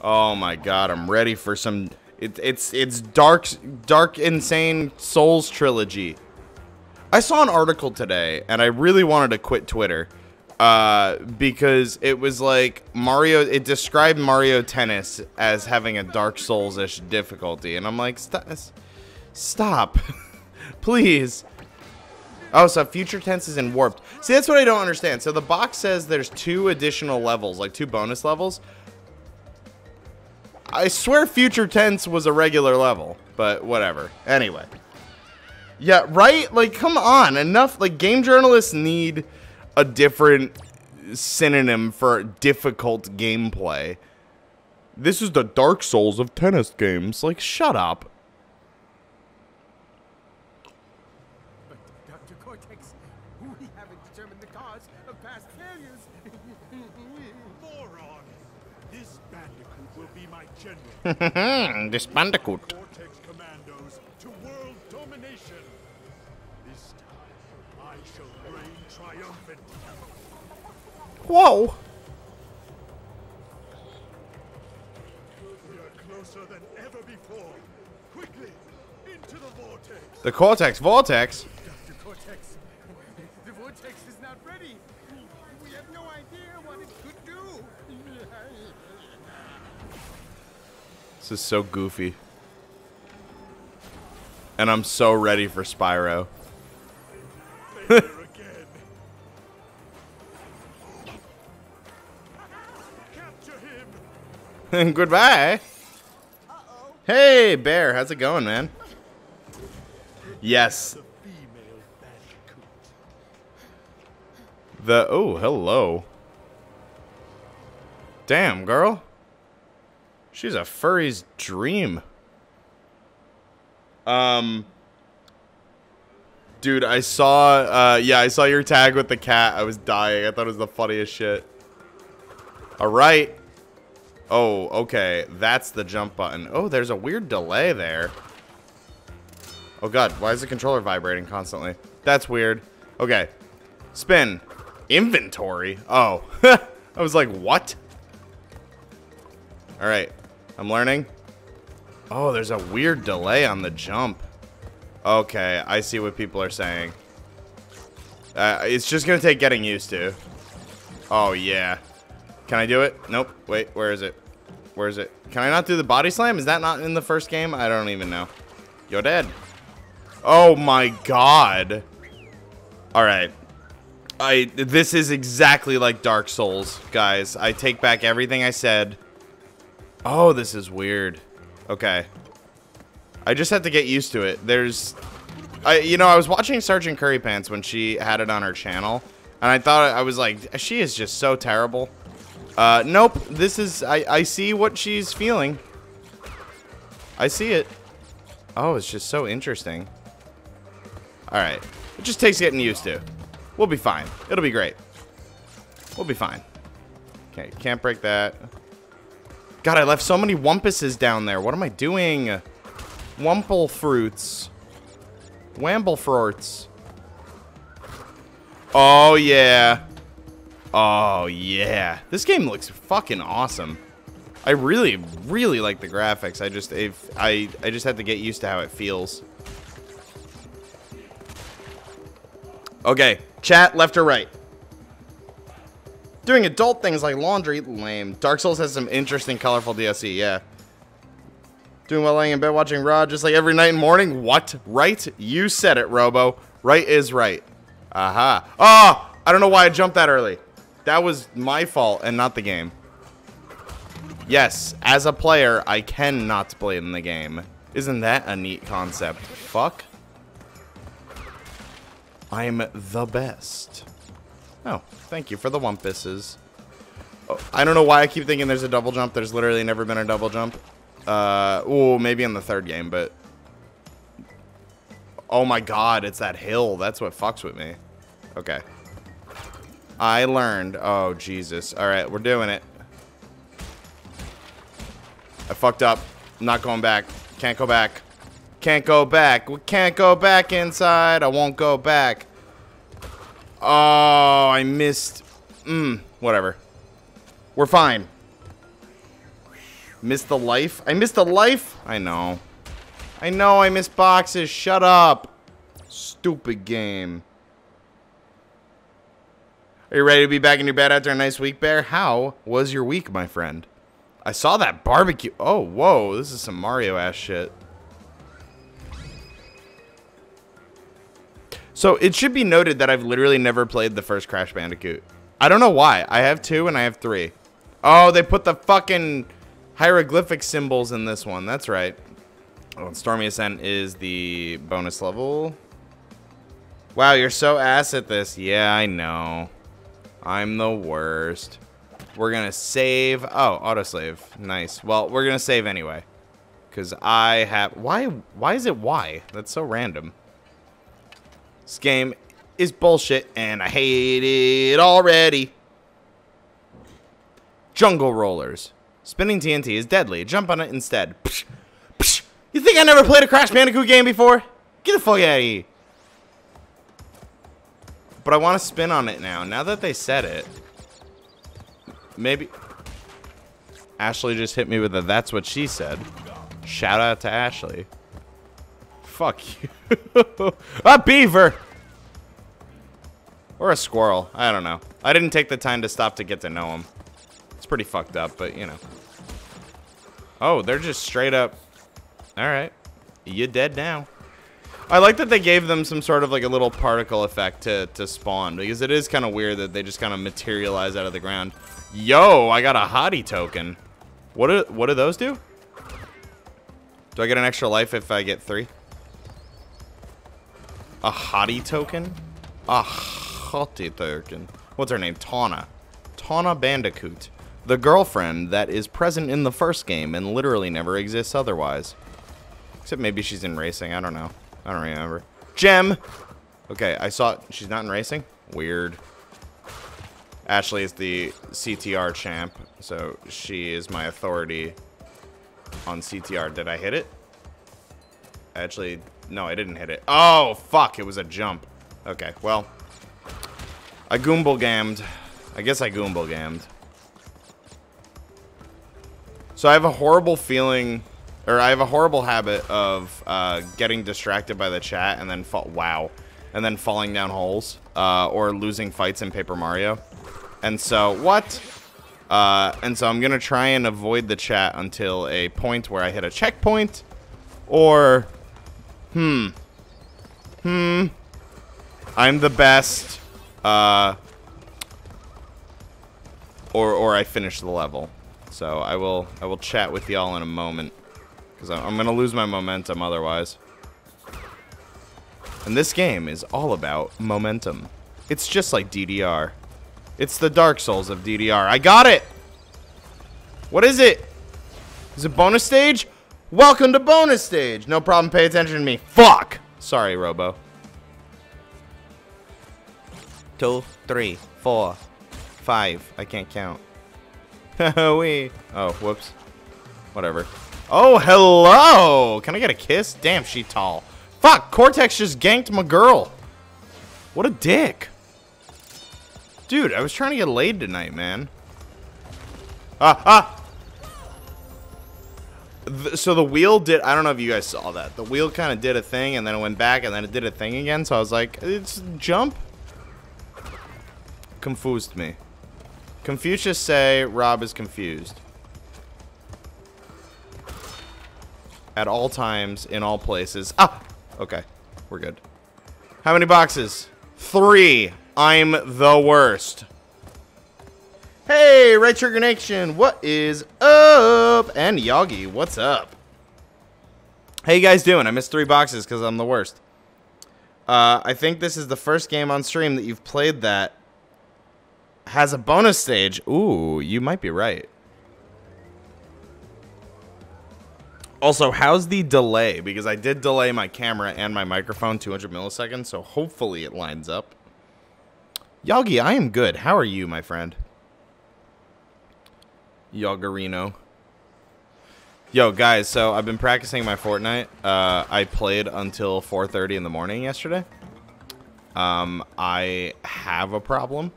Oh my god, I'm ready for some. It, it's it's dark, dark, insane Souls trilogy. I saw an article today, and I really wanted to quit Twitter, uh, because it was like Mario. It described Mario Tennis as having a Dark Souls-ish difficulty, and I'm like, stop, stop, please. Oh, so future tense is in warped. See, that's what I don't understand. So the box says there's two additional levels, like two bonus levels. I swear future tense was a regular level, but whatever. Anyway. Yeah, right? Like, come on. Enough. Like, game journalists need a different synonym for difficult gameplay. This is the Dark Souls of tennis games. Like, shut up. reign triumphant. Whoa. We are closer than ever before. Quickly, into the vortex. The Cortex Vortex. Dr. Cortex, the vortex is not ready. We have no idea what it could do. This is so goofy. And I'm so ready for Spyro. There again. Capture him. Goodbye. Hey, Bear. How's it going, man? Yes. The oh, hello. Damn, girl. She's a furry's dream. Um Dude, I saw uh yeah, I saw your tag with the cat. I was dying. I thought it was the funniest shit. All right. Oh, okay. That's the jump button. Oh, there's a weird delay there. Oh god, why is the controller vibrating constantly? That's weird. Okay. Spin. Inventory? Oh. I was like, what? Alright. I'm learning. Oh, there's a weird delay on the jump. Okay, I see what people are saying. Uh, it's just gonna take getting used to. Oh, yeah. Can I do it? Nope. Wait, where is it? Where is it? Can I not do the body slam? Is that not in the first game? I don't even know. You're dead. Oh my god. Alright. I this is exactly like Dark Souls, guys. I take back everything I said. Oh, this is weird. Okay. I just have to get used to it. There's I you know, I was watching Sergeant Curry Pants when she had it on her channel, and I thought I was like, she is just so terrible. Uh nope, this is I I see what she's feeling. I see it. Oh, it's just so interesting. Alright. It just takes getting used to. We'll be fine. It'll be great. We'll be fine. Okay, can't break that. God, I left so many wumpuses down there. What am I doing? Wumple fruits. Wamble fruits. Oh, yeah. Oh, yeah. This game looks fucking awesome. I really, really like the graphics. I just, if I, I just had to get used to how it feels. Okay, chat, left or right? Doing adult things like laundry, lame. Dark Souls has some interesting, colorful DLC, yeah. Doing well laying in bed watching Raw just like every night and morning? What? Right? You said it, Robo. Right is right. Aha. Oh! I don't know why I jumped that early. That was my fault and not the game. Yes, as a player, I cannot blame the game. Isn't that a neat concept? Fuck. I'm the best. Oh, thank you for the wumpuses. Oh, I don't know why I keep thinking there's a double jump. There's literally never been a double jump. Uh, oh, maybe in the third game, but... Oh my god, it's that hill. That's what fucks with me. Okay. I learned. Oh, Jesus. Alright, we're doing it. I fucked up. I'm not going back. Can't go back. Can't go back. We can't go back inside. I won't go back. Oh, I missed. Mmm, whatever. We're fine. Missed the life? I missed the life? I know. I know I missed boxes. Shut up. Stupid game. Are you ready to be back in your bed after a nice week, Bear? How was your week, my friend? I saw that barbecue. Oh, whoa. This is some Mario ass shit. So it should be noted that I've literally never played the first Crash Bandicoot. I don't know why. I have two and I have three. Oh, they put the fucking hieroglyphic symbols in this one. That's right. Oh, Stormy Ascent is the bonus level. Wow, you're so ass at this. Yeah, I know. I'm the worst. We're gonna save. Oh, autosave. Nice. Well, we're gonna save anyway. Because I have... Why, why is it why? That's so random. This game is bullshit, and I hate it already. Jungle Rollers. Spinning TNT is deadly. Jump on it instead. Psh, psh. You think I never played a Crash Bandicoot game before? Get the fuck out of here. But I want to spin on it now. Now that they said it. Maybe... Ashley just hit me with a that's what she said. Shout out to Ashley. Fuck you. a beaver! Or a squirrel. I don't know. I didn't take the time to stop to get to know him. It's pretty fucked up, but you know. Oh, they're just straight up. Alright. You dead now. I like that they gave them some sort of like a little particle effect to, to spawn. Because it is kind of weird that they just kind of materialize out of the ground. Yo, I got a hottie token. What do, what do those do? Do I get an extra life if I get three? A hottie token? A hottie token. What's her name? Tawna. Tawna Bandicoot. The girlfriend that is present in the first game and literally never exists otherwise. Except maybe she's in racing. I don't know. I don't remember. Gem! Okay, I saw... It. She's not in racing? Weird. Ashley is the CTR champ, so she is my authority on CTR. Did I hit it? Actually, no, I didn't hit it. Oh, fuck, it was a jump. Okay, well, I Goombal gammed. I guess I Goombal gammed. So I have a horrible feeling, or I have a horrible habit of uh, getting distracted by the chat and then fall, wow, and then falling down holes uh, or losing fights in Paper Mario. And so, what? Uh, and so I'm going to try and avoid the chat until a point where I hit a checkpoint. Or, hmm. Hmm. I'm the best. Uh, or, or I finish the level. So I will, I will chat with y'all in a moment. Because I'm going to lose my momentum otherwise. And this game is all about momentum. It's just like DDR. It's the Dark Souls of DDR. I got it! What is it? Is it bonus stage? Welcome to bonus stage. No problem. Pay attention to me. Fuck! Sorry, Robo. Two, three, four, five. I can't count. we. Oh, whoops. Whatever. Oh, hello! Can I get a kiss? Damn, she tall. Fuck, Cortex just ganked my girl. What a dick. Dude, I was trying to get laid tonight, man. Ah, ah! So the wheel did, I don't know if you guys saw that. The wheel kind of did a thing, and then it went back, and then it did a thing again, so I was like, it's jump? Confused me. Confucius say Rob is confused. At all times, in all places. Ah! Okay, we're good. How many boxes? Three. I'm the worst. Hey, Right Trigger Nation, what is up? And Yagi, what's up? How you guys doing? I missed three boxes because I'm the worst. Uh, I think this is the first game on stream that you've played that has a bonus stage. Ooh, you might be right. Also, how's the delay? Because I did delay my camera and my microphone 200 milliseconds, so hopefully it lines up. Yagi, I am good. How are you, my friend? Yagarino. Yo, guys, so I've been practicing my Fortnite. Uh, I played until 4.30 in the morning yesterday. Um, I have a problem.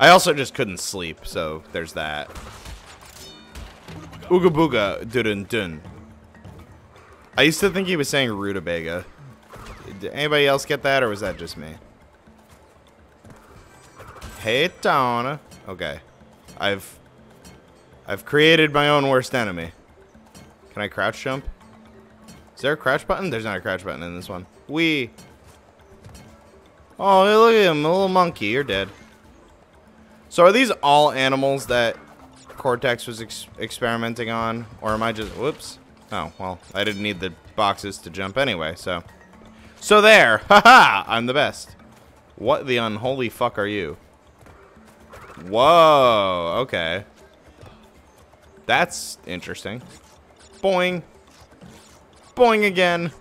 I also just couldn't sleep, so there's that. Ooga booga dun dun. I used to think he was saying rutabaga. Did anybody else get that, or was that just me? Hey, Tawna. Okay. I've... I've created my own worst enemy. Can I crouch jump? Is there a crouch button? There's not a crouch button in this one. We. Oh, look at him, a little monkey. You're dead. So are these all animals that Cortex was ex experimenting on? Or am I just... Whoops. Oh, well, I didn't need the boxes to jump anyway, so... So there! Haha! I'm the best. What the unholy fuck are you? Whoa, okay. That's interesting. Boing. Boing again.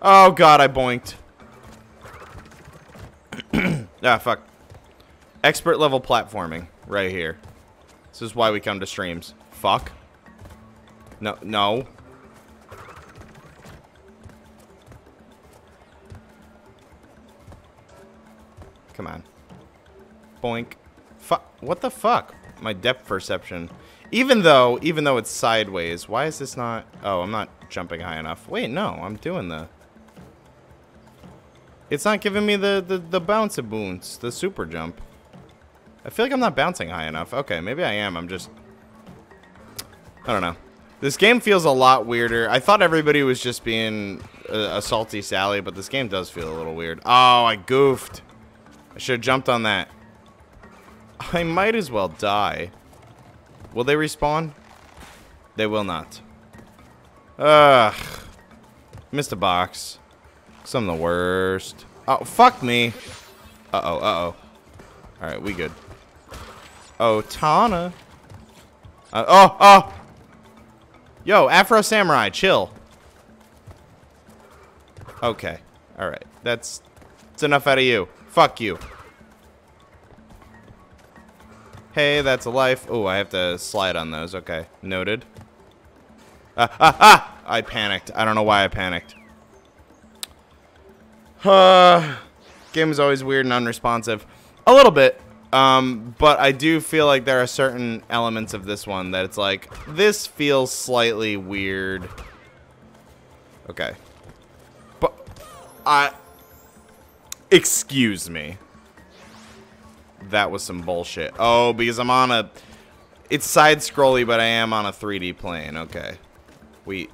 Oh god, I boinked. ah, fuck. Expert level platforming. Right here. This is why we come to streams. Fuck. No, no. Come on. Boink. What the fuck? My depth perception. Even though, even though it's sideways, why is this not... Oh, I'm not jumping high enough. Wait, no, I'm doing the... It's not giving me the, the, the bounce boons, the super jump. I feel like I'm not bouncing high enough. Okay, maybe I am. I'm just... I don't know. This game feels a lot weirder. I thought everybody was just being a, a salty Sally, but this game does feel a little weird. Oh, I goofed. I should have jumped on that. I might as well die. Will they respawn? They will not. Ugh. Missed a box. Cause I'm the worst. Oh, fuck me. Uh-oh, uh-oh. Alright, we good. Oh, Tawna. Uh, oh, oh! Yo, Afro Samurai, chill. Okay. Alright. That's... That's enough out of you. Fuck you. Hey, that's a life. Oh, I have to slide on those. Okay. Noted. Ah, ah, ah! I panicked. I don't know why I panicked. Uh, game is always weird and unresponsive. A little bit. Um, but I do feel like there are certain elements of this one that it's like, this feels slightly weird. Okay. But, I... Excuse me. That was some bullshit. Oh, because I'm on a... It's side-scrolly, but I am on a 3D plane. Okay. We...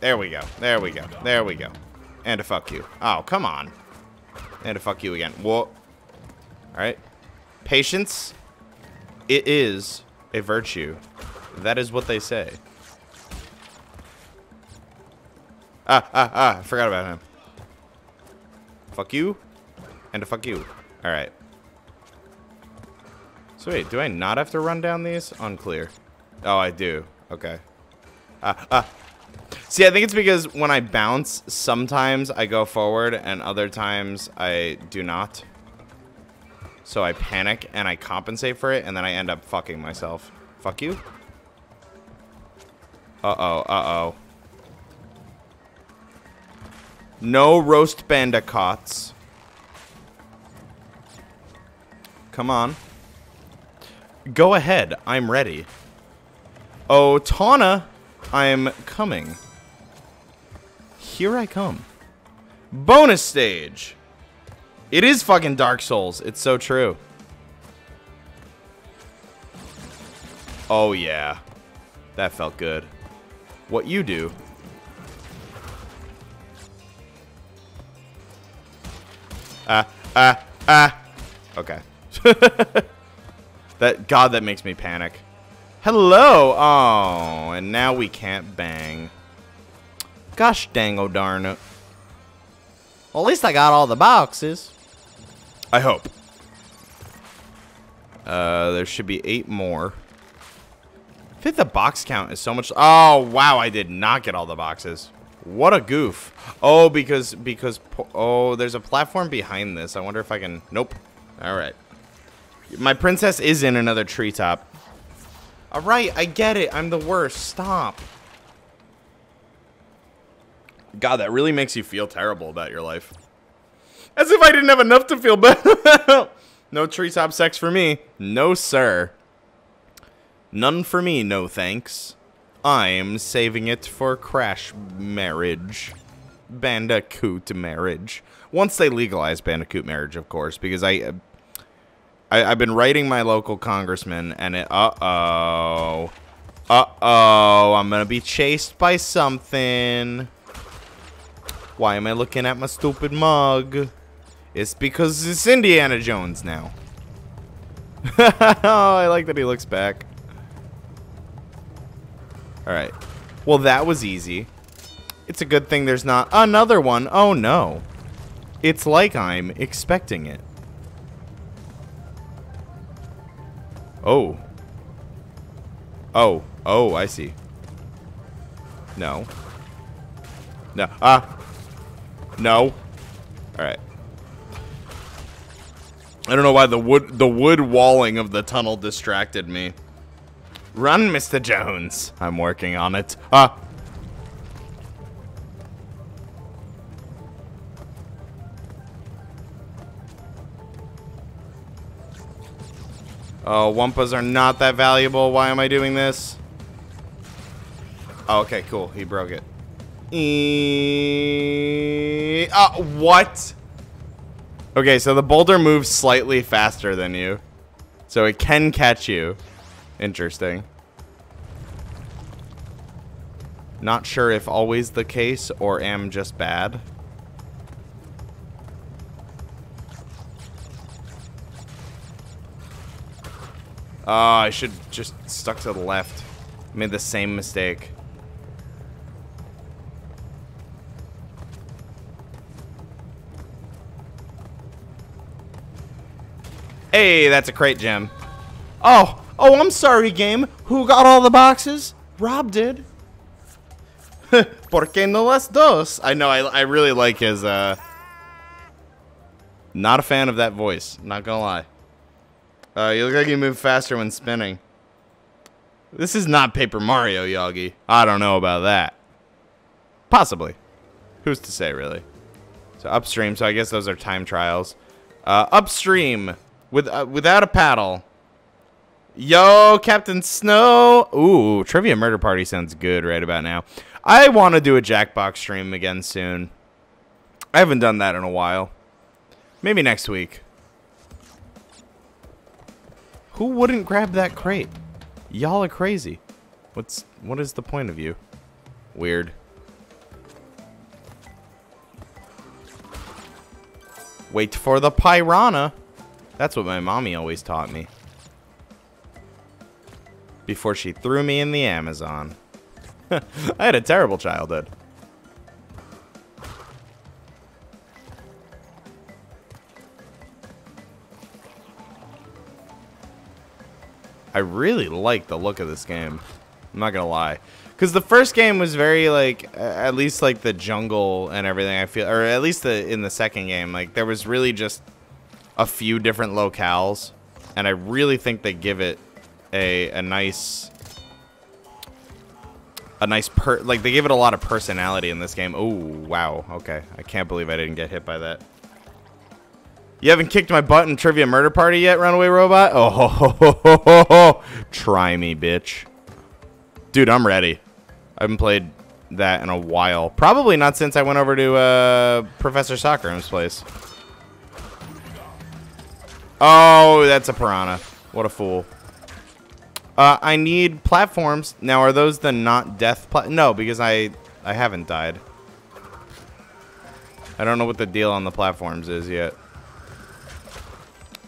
There we go. There we go. There we go. And a fuck you. Oh, come on. And a fuck you again. Whoa. Alright. Patience. It is a virtue. That is what they say. Ah, ah, ah. I forgot about him. Fuck you. And a fuck you. Alright. So wait, do I not have to run down these? Unclear. Oh, I do. Okay. Ah, ah. See, I think it's because when I bounce, sometimes I go forward and other times I do not. So I panic and I compensate for it and then I end up fucking myself. Fuck you. Uh-oh, uh-oh. No roast bandicoots. Come on. Go ahead. I'm ready. Oh, Tawna, I'm coming. Here I come. Bonus stage. It is fucking Dark Souls. It's so true. Oh, yeah. That felt good. What you do. Ah, ah, ah. Okay. that God, that makes me panic. Hello! Oh, and now we can't bang. Gosh dang oh darn it. Well, at least I got all the boxes. I hope. Uh, there should be eight more. I think the box count is so much. Oh, wow, I did not get all the boxes. What a goof. Oh, because, because, oh, there's a platform behind this. I wonder if I can, nope. All right. My princess is in another treetop. All right, I get it. I'm the worst. Stop. God, that really makes you feel terrible about your life. As if I didn't have enough to feel bad. no treetop sex for me. No, sir. None for me, no thanks. I'm saving it for Crash marriage. Bandicoot marriage. Once they legalize Bandicoot marriage, of course, because I, uh, I I've been writing my local congressman, and it. Uh oh. Uh oh. I'm gonna be chased by something. Why am I looking at my stupid mug? It's because it's Indiana Jones now. oh, I like that he looks back. Alright. Well, that was easy. It's a good thing there's not another one. Oh, no. It's like I'm expecting it. Oh. Oh. Oh, I see. No. No. Ah. No. Alright. I don't know why the wood the wood walling of the tunnel distracted me. Run, Mr. Jones. I'm working on it. Ah. Oh, Wumpas are not that valuable. Why am I doing this? Oh, okay, cool. He broke it. E uh, what? Okay, so the boulder moves slightly faster than you. So it can catch you. Interesting. Not sure if always the case or am just bad. I should just stuck to the left. Made the same mistake. Hey, that's a crate gem. Oh, oh, I'm sorry, game. Who got all the boxes? Rob did. Porque no las dos? I know, I, I really like his, uh... Not a fan of that voice, not gonna lie. Uh, you look like you move faster when spinning. This is not Paper Mario, Yagi. I don't know about that. Possibly. Who's to say, really? So upstream, so I guess those are time trials. Uh, upstream, with uh, without a paddle. Yo, Captain Snow. Ooh, Trivia Murder Party sounds good right about now. I want to do a Jackbox stream again soon. I haven't done that in a while. Maybe next week. Who wouldn't grab that crate? Y'all are crazy. What's what is the point of you? Weird. Wait for the piranha. That's what my mommy always taught me. Before she threw me in the Amazon. I had a terrible childhood. I really like the look of this game. I'm not gonna lie, because the first game was very like, at least like the jungle and everything. I feel, or at least the in the second game, like there was really just a few different locales, and I really think they give it a a nice a nice per like they give it a lot of personality in this game. Oh wow, okay, I can't believe I didn't get hit by that. You haven't kicked my butt in Trivia Murder Party yet, Runaway Robot? Oh, ho, ho, ho, ho, ho, try me, bitch. Dude, I'm ready. I haven't played that in a while. Probably not since I went over to uh, Professor Sakura's place. Oh, that's a piranha. What a fool. Uh, I need platforms. Now, are those the not death plat? No, because I I haven't died. I don't know what the deal on the platforms is yet.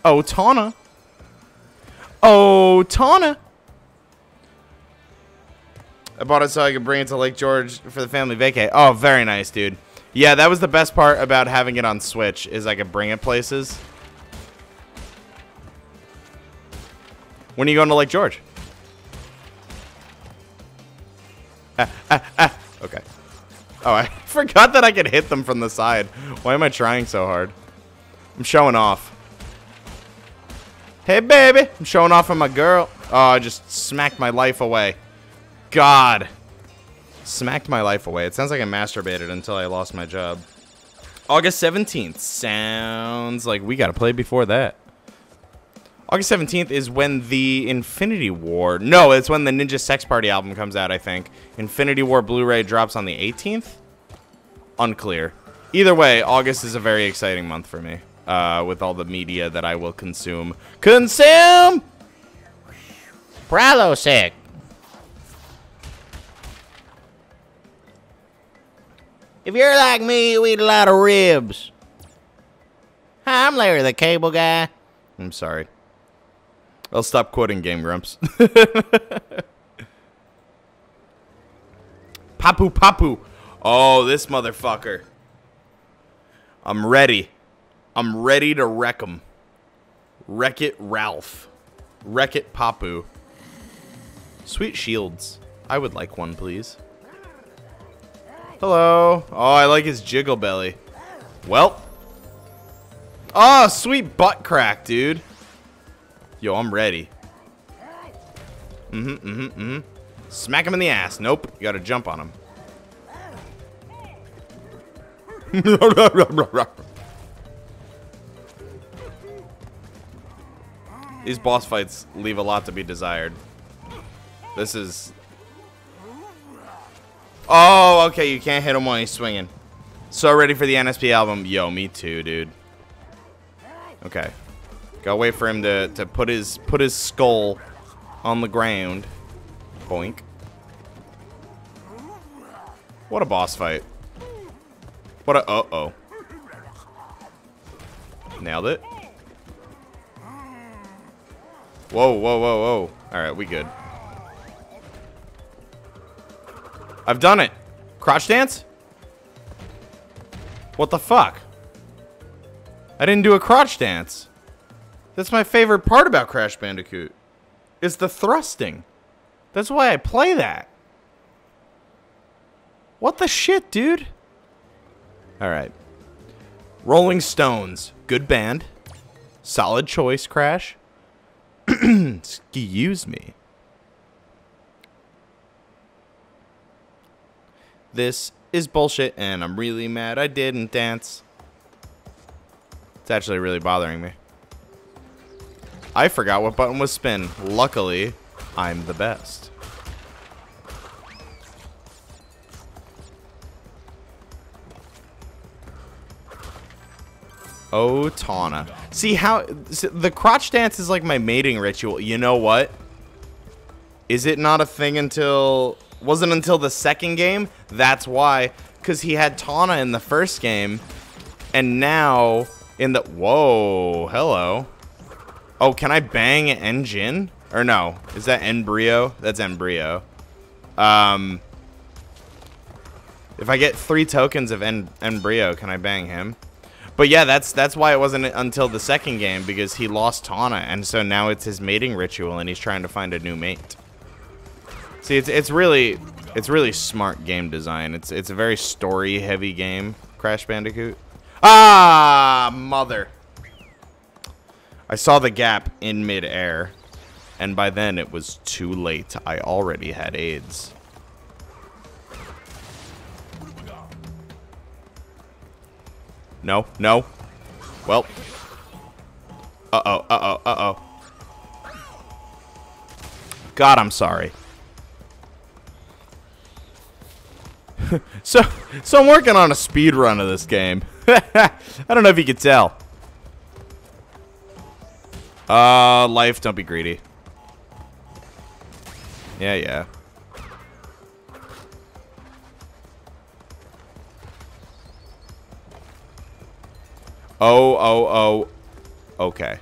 Oh, Tawna. Oh, Tawna. I bought it so I could bring it to Lake George for the family vacay. Oh, very nice, dude. Yeah, that was the best part about having it on Switch is I could bring it places. When are you going to Lake George? Ah, ah, ah. Okay. Oh, I forgot that I could hit them from the side. Why am I trying so hard? I'm showing off. Hey, baby. I'm showing off on my girl. Oh, I just smacked my life away. God. Smacked my life away. It sounds like I masturbated until I lost my job. August 17th. Sounds like we got to play before that. August 17th is when the Infinity War. No, it's when the Ninja Sex Party album comes out, I think. Infinity War Blu ray drops on the 18th? Unclear. Either way, August is a very exciting month for me uh, with all the media that I will consume. Consume! Prilosec. If you're like me, you eat a lot of ribs. Hi, I'm Larry the Cable Guy. I'm sorry. I'll stop quoting Game Grumps. Papu Papu. Oh, this motherfucker. I'm ready. I'm ready to wreck him. Wreck it Ralph. Wreck it Papu. Sweet shields. I would like one, please. Hello. Oh, I like his jiggle belly. Well. Oh, sweet butt crack, dude. Yo, I'm ready. Mm-hmm, mm-hmm, mm-hmm. Smack him in the ass. Nope. You gotta jump on him. These boss fights leave a lot to be desired. This is... Oh, okay, you can't hit him while he's swinging. So ready for the NSP album. Yo, me too, dude. Okay. Gotta wait for him to, to put his put his skull on the ground. Boink. What a boss fight. What a uh-oh. Nailed it. Whoa, whoa, whoa, whoa. Alright, we good. I've done it. Crotch dance? What the fuck? I didn't do a crotch dance. That's my favorite part about Crash Bandicoot. Is the thrusting. That's why I play that. What the shit, dude? Alright. Rolling Stones. Good band. Solid choice, Crash. Excuse me. This is bullshit, and I'm really mad I didn't dance. It's actually really bothering me. I forgot what button was spin. Luckily, I'm the best. Oh, Tawna. See how the crotch dance is like my mating ritual. You know what? Is it not a thing until wasn't until the second game? That's why cuz he had Tawna in the first game and now in the Whoa, hello. Oh, can I bang N. Gin? Or no, is that N. Brio? That's N. Brio. Um If I get 3 tokens of en N. Brio, can I bang him? But yeah, that's that's why it wasn't until the second game because he lost Tawna, and so now it's his mating ritual, and he's trying to find a new mate. See, it's it's really it's really smart game design. It's it's a very story heavy game, Crash Bandicoot. Ah, mother! I saw the gap in midair, and by then it was too late. I already had AIDS. No, no. Well. Uh-oh, uh-oh, uh-oh. God, I'm sorry. so, so I'm working on a speed run of this game. I don't know if you could tell. Uh, life, don't be greedy. Yeah, yeah. Oh, oh, oh. Okay.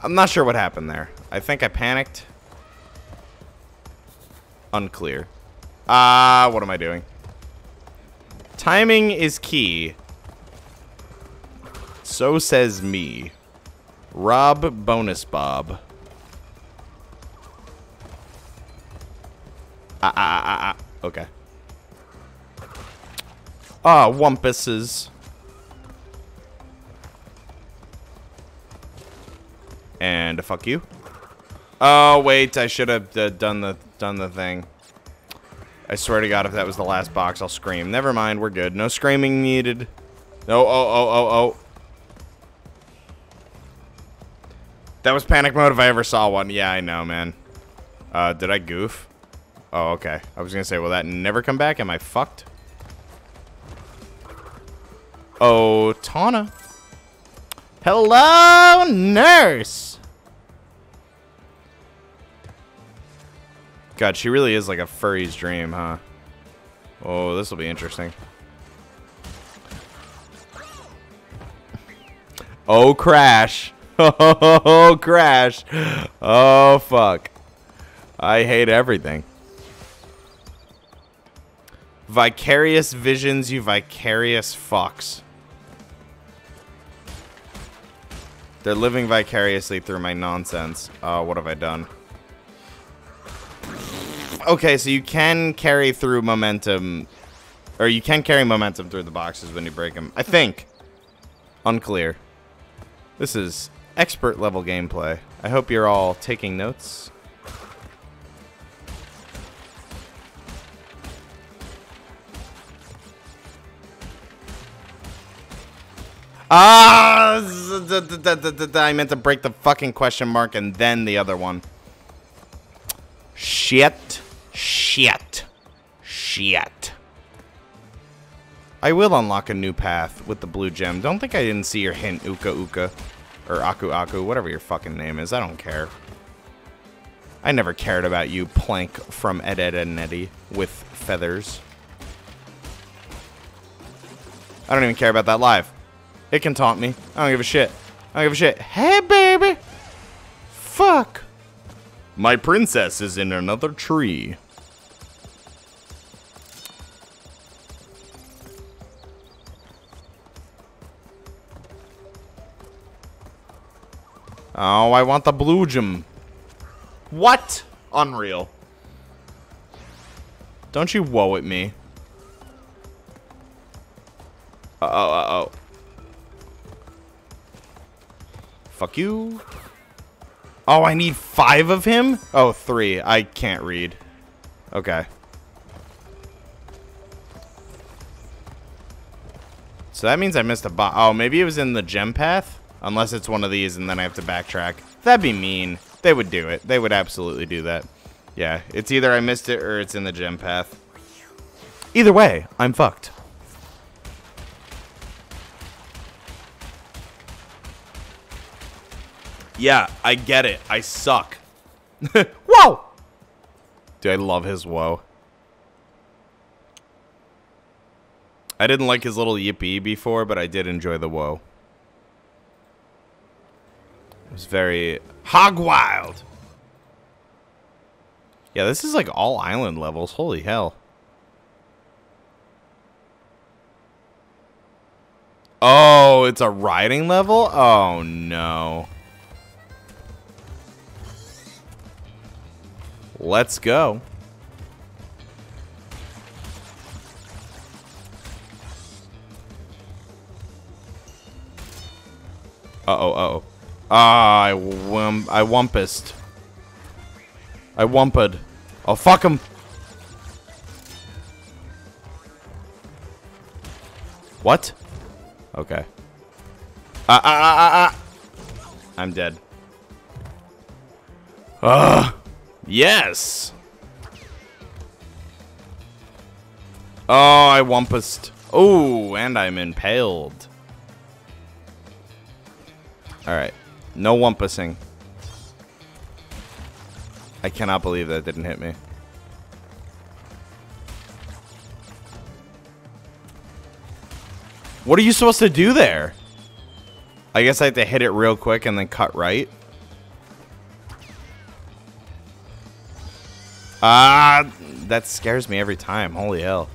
I'm not sure what happened there. I think I panicked. Unclear. Ah, uh, what am I doing? Timing is key. So says me. Rob Bonus Bob. Ah, ah, ah, ah, ah. Okay. Ah, wumpuses. And fuck you. Oh wait, I should have uh, done the done the thing. I swear to God, if that was the last box, I'll scream. Never mind, we're good. No screaming needed. Oh, oh, oh, oh, oh. That was panic mode if I ever saw one. Yeah, I know, man. Uh, did I goof? Oh, okay. I was gonna say, will that never come back? Am I fucked? Oh, Tawna. Hello, nurse. God, she really is like a furry's dream, huh? Oh, this will be interesting. Oh, crash. Oh, crash. Oh, fuck. I hate everything. Vicarious visions, you vicarious fucks. They're living vicariously through my nonsense. Oh, what have I done? Okay, so you can carry through momentum, or you can carry momentum through the boxes when you break them. I think. Unclear. This is expert level gameplay. I hope you're all taking notes. Ah! I meant to break the fucking question mark and then the other one. Shit. Shit. Shit. I will unlock a new path with the blue gem. Don't think I didn't see your hint, Uka Uka. Or Aku Aku, whatever your fucking name is. I don't care. I never cared about you, Plank from Ed Edd n Eddy with feathers. I don't even care about that live. It can taunt me. I don't give a shit. I don't give a shit. Hey, baby! Fuck! My princess is in another tree. Oh, I want the blue gem. What? Unreal. Don't you woe at me. Uh-oh, uh-oh. Fuck you. Oh, I need five of him? Oh, three. I can't read. Okay. So that means I missed a bot. Oh, maybe it was in the gem path? Unless it's one of these and then I have to backtrack. That'd be mean. They would do it. They would absolutely do that. Yeah, it's either I missed it or it's in the gem path. Either way, I'm fucked. Yeah, I get it. I suck. Whoa! Dude, I love his whoa. I didn't like his little yippee before, but I did enjoy the whoa. It was very hog wild. Yeah, this is like all island levels. Holy hell. Oh, it's a riding level? Oh, no. Let's go. Uh-oh, uh-oh. Ah, I, wum I wumpused. I wumped. Oh, fuck him. What? Okay. Ah, ah, ah, ah, ah. I'm dead. Ugh. Yes. Oh, I wumpused. Oh, and I'm impaled. Alright. No wumpusing. I cannot believe that didn't hit me. What are you supposed to do there? I guess I have to hit it real quick and then cut right. Ah, that scares me every time. Holy hell.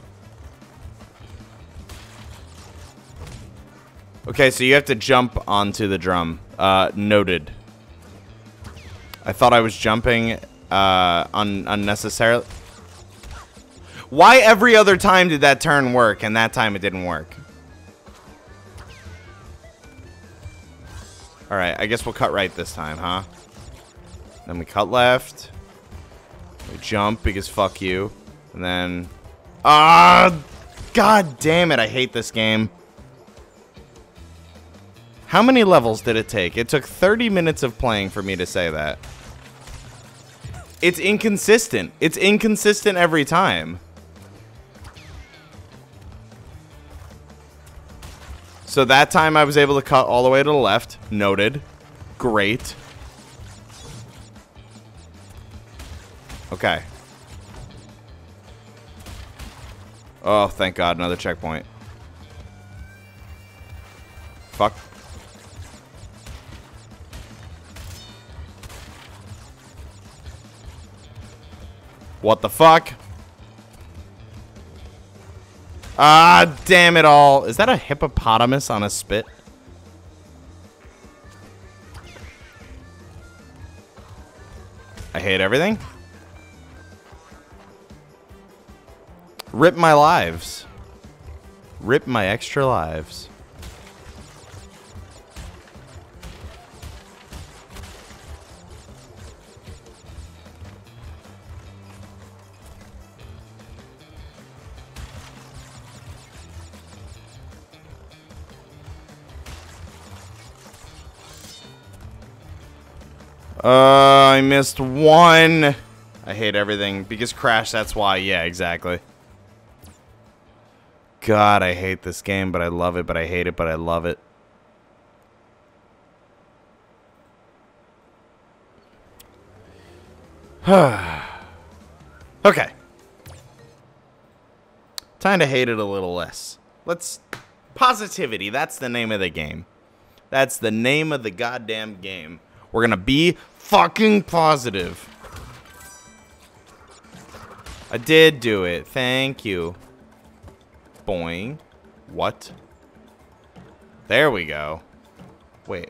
Okay, so you have to jump onto the drum. Uh, noted. I thought I was jumping uh, un unnecessarily. Why every other time did that turn work and that time it didn't work? Alright, I guess we'll cut right this time, huh? Then we cut left. We jump because fuck you. And then... Ah! God damn it, I hate this game. How many levels did it take? It took 30 minutes of playing for me to say that. It's inconsistent. It's inconsistent every time. So that time I was able to cut all the way to the left. Noted. Great. Okay. Oh, thank God, another checkpoint. Fuck. What the fuck? Ah, damn it all. Is that a hippopotamus on a spit? I hate everything. Rip my lives. Rip my extra lives. Uh, I missed one. I hate everything. Because Crash, that's why. Yeah, exactly. God, I hate this game, but I love it, but I hate it, but I love it. okay. Time to hate it a little less. Let's... Positivity, that's the name of the game. That's the name of the goddamn game. We're gonna be fucking positive. I did do it. Thank you. Boing. What? There we go. Wait.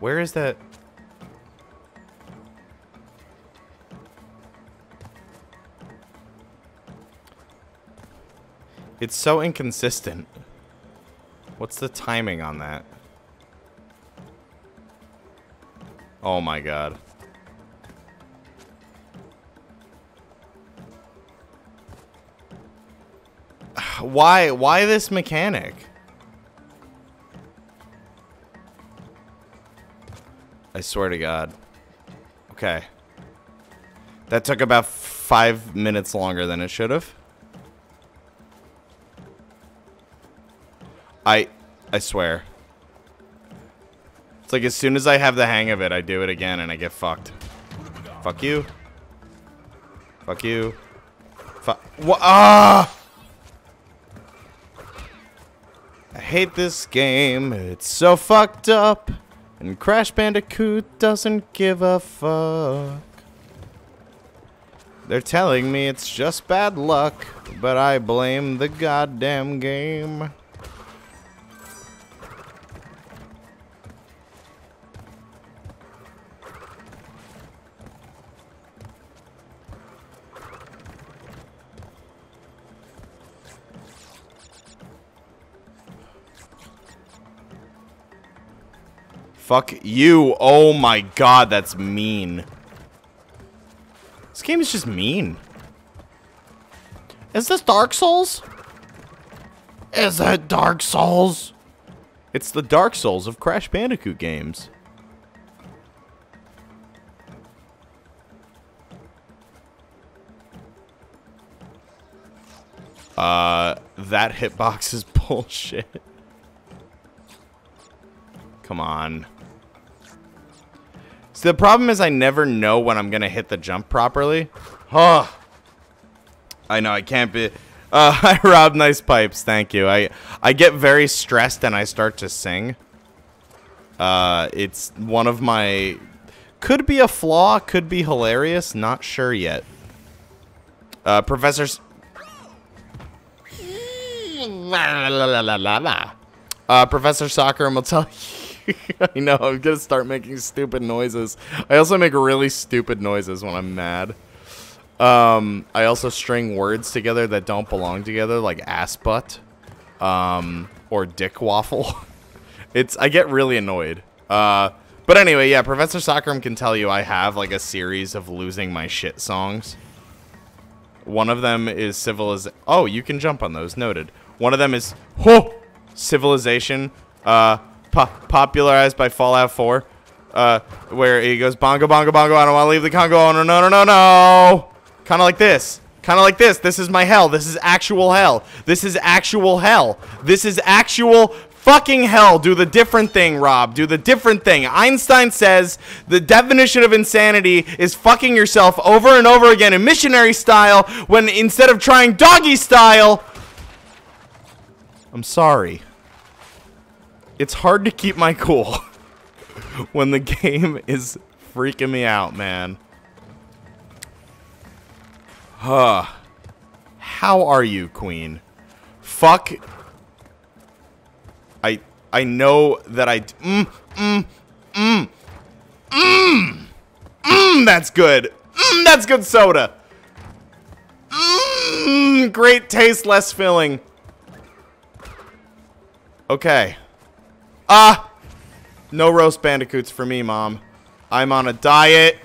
Where is that? It's so inconsistent. What's the timing on that? Oh my god. Why why this mechanic? I swear to god. Okay. That took about five minutes longer than it should have. I I swear. It's like as soon as I have the hang of it, I do it again and I get fucked. Fuck you. Fuck you. Fuck. What? Ah! Hate this game. It's so fucked up. And Crash Bandicoot doesn't give a fuck. They're telling me it's just bad luck, but I blame the goddamn game. Fuck you. Oh my god, that's mean. This game is just mean. Is this Dark Souls? Is it Dark Souls? It's the Dark Souls of Crash Bandicoot games. Uh, that hitbox is bullshit. Come on. The problem is I never know when I'm going to hit the jump properly. Huh. I know, I can't be... Uh, hi, Rob. Nice pipes. Thank you. I, I get very stressed and I start to sing. Uh, it's one of my... Could be a flaw, could be hilarious. Not sure yet. Uh, Professor... Uh, Professor Soccer will tell you I know, I'm gonna start making stupid noises. I also make really stupid noises when I'm mad. Um, I also string words together that don't belong together, like ass butt, um, or dick waffle. it's, I get really annoyed. Uh, but anyway, yeah, Professor Sakram can tell you I have, like, a series of losing my shit songs. One of them is Civilization. Oh, you can jump on those. Noted. One of them is Ho Civilization, uh, po popularized by Fallout 4, uh, where he goes bongo bongo bongo. I don't want to leave the Congo. Oh, no no no no no. Kind of like this. Kind of like this. This is my hell. This is actual hell. This is actual hell. This is actual fucking hell. Do the different thing, Rob. Do the different thing. Einstein says the definition of insanity is fucking yourself over and over again in missionary style when instead of trying doggy style. I'm sorry. It's hard to keep my cool when the game is freaking me out, man. Huh. How are you, Queen? Fuck. I I know that I mm mm mm mm mm that's good. Mm, that's good soda. Mmm, great taste, less filling. Okay. Ah. No roast bandicoots for me, mom. I'm on a diet.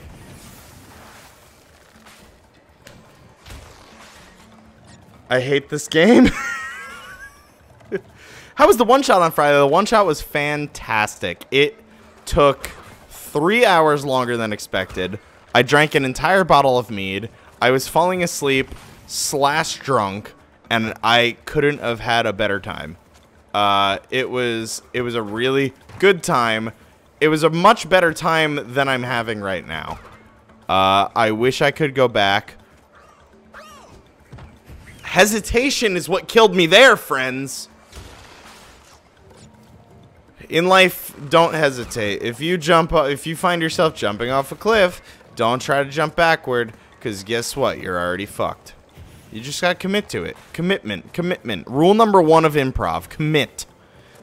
I hate this game. How was the one shot on Friday? The one shot was fantastic. It took three hours longer than expected. I drank an entire bottle of mead. I was falling asleep slash drunk, and I couldn't have had a better time. Uh, it was it was a really good time. It was a much better time than I'm having right now. Uh, I wish I could go back. Hesitation is what killed me there, friends. In life, don't hesitate. If you jump, if you find yourself jumping off a cliff, don't try to jump backward, because guess what? You're already fucked. You just gotta commit to it. Commitment, commitment. Rule number one of improv, commit.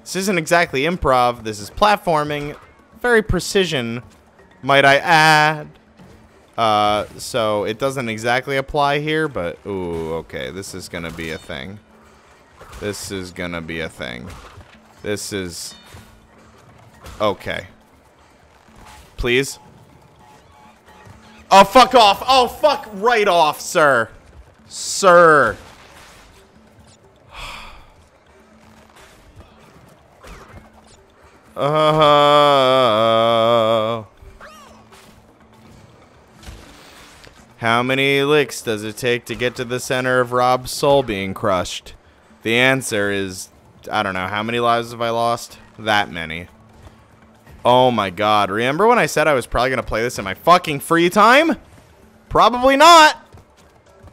This isn't exactly improv, this is platforming. Very precision, might I add. Uh, so it doesn't exactly apply here, but, ooh, okay, this is gonna be a thing. This is gonna be a thing. This is, okay. Please? Oh, fuck off! Oh, fuck right off, sir! Sir! Uh, how many licks does it take to get to the center of Rob's soul being crushed? The answer is, I don't know, how many lives have I lost? That many. Oh my god, remember when I said I was probably going to play this in my fucking free time? Probably not!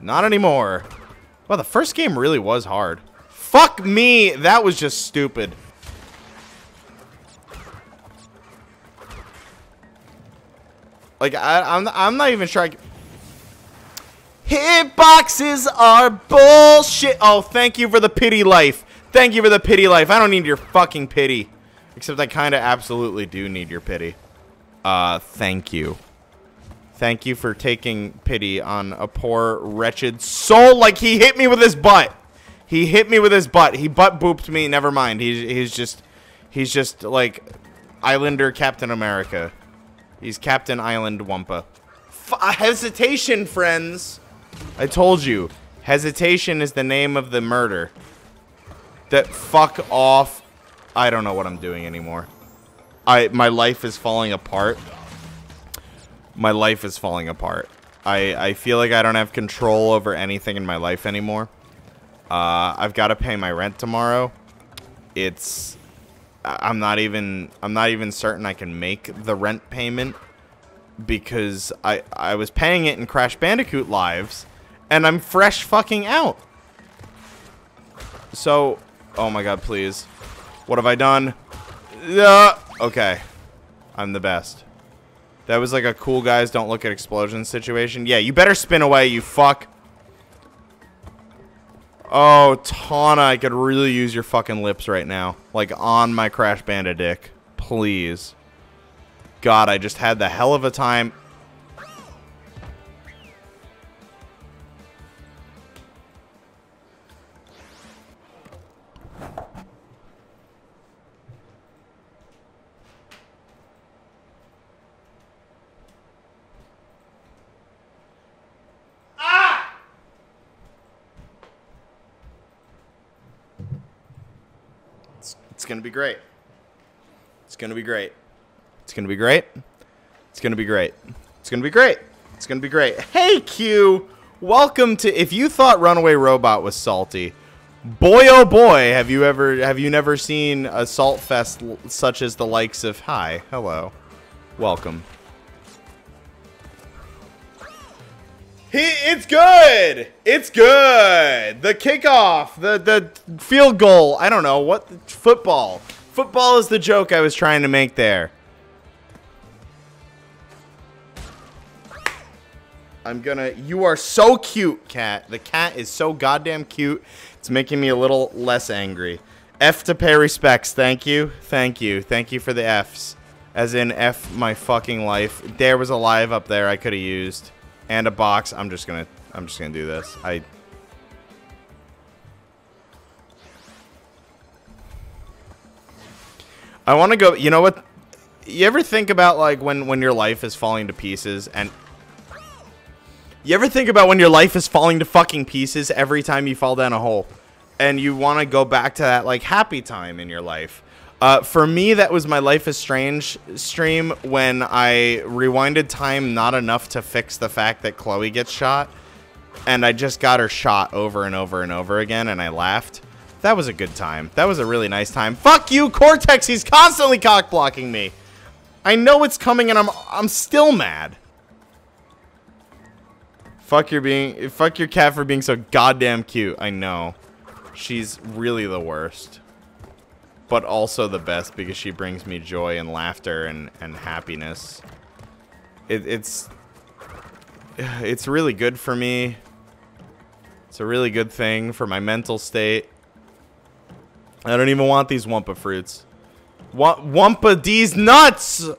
Not anymore. Well, the first game really was hard. Fuck me! That was just stupid. Like, I, I'm, I'm not even sure I. Hitboxes are bullshit! Oh, thank you for the pity life. Thank you for the pity life. I don't need your fucking pity. Except I kind of absolutely do need your pity. Uh, thank you. Thank you for taking pity on a poor, wretched soul like he hit me with his butt. He hit me with his butt. He butt booped me. Never mind. He's, he's just, he's just like Islander Captain America. He's Captain Island Wumpa. F uh, hesitation, friends. I told you. Hesitation is the name of the murder. That fuck off. I don't know what I'm doing anymore. I my life is falling apart. My life is falling apart. I I feel like I don't have control over anything in my life anymore. Uh, I've got to pay my rent tomorrow. It's I'm not even I'm not even certain I can make the rent payment because I I was paying it in Crash Bandicoot lives and I'm fresh fucking out. So, oh my god, please. What have I done? Uh, okay. I'm the best. That was like a cool guys don't look at explosions situation. Yeah, you better spin away, you fuck. Oh, Tawna, I could really use your fucking lips right now. Like, on my Crash Bandit dick. Please. God, I just had the hell of a time. It's gonna be great. It's gonna be great. It's gonna be great. It's gonna be great. It's gonna be great. It's gonna be great. Hey Q, welcome to. If you thought Runaway Robot was salty, boy oh boy, have you ever have you never seen a salt fest such as the likes of Hi, hello, welcome. He, it's good. It's good. The kickoff, the the field goal. I don't know what football. Football is the joke I was trying to make there. I'm gonna. You are so cute, cat. The cat is so goddamn cute. It's making me a little less angry. F to pay respects. Thank you. Thank you. Thank you for the Fs. As in F my fucking life. There was a live up there I could have used. And a box. I'm just gonna I'm just gonna do this. I I wanna go you know what you ever think about like when when your life is falling to pieces and you ever think about when your life is falling to fucking pieces every time you fall down a hole and you want to go back to that like happy time in your life uh, for me that was my life is strange stream when i rewinded time not enough to fix the fact that chloe gets shot and i just got her shot over and over and over again and i laughed that was a good time that was a really nice time fuck you cortex he's constantly cock blocking me i know it's coming and i'm i'm still mad Fuck your being fuck your cat for being so goddamn cute. I know. She's really the worst. But also the best because she brings me joy and laughter and, and happiness. It, it's it's really good for me. It's a really good thing for my mental state. I don't even want these Wumpa fruits. Wa Wumpa these nuts!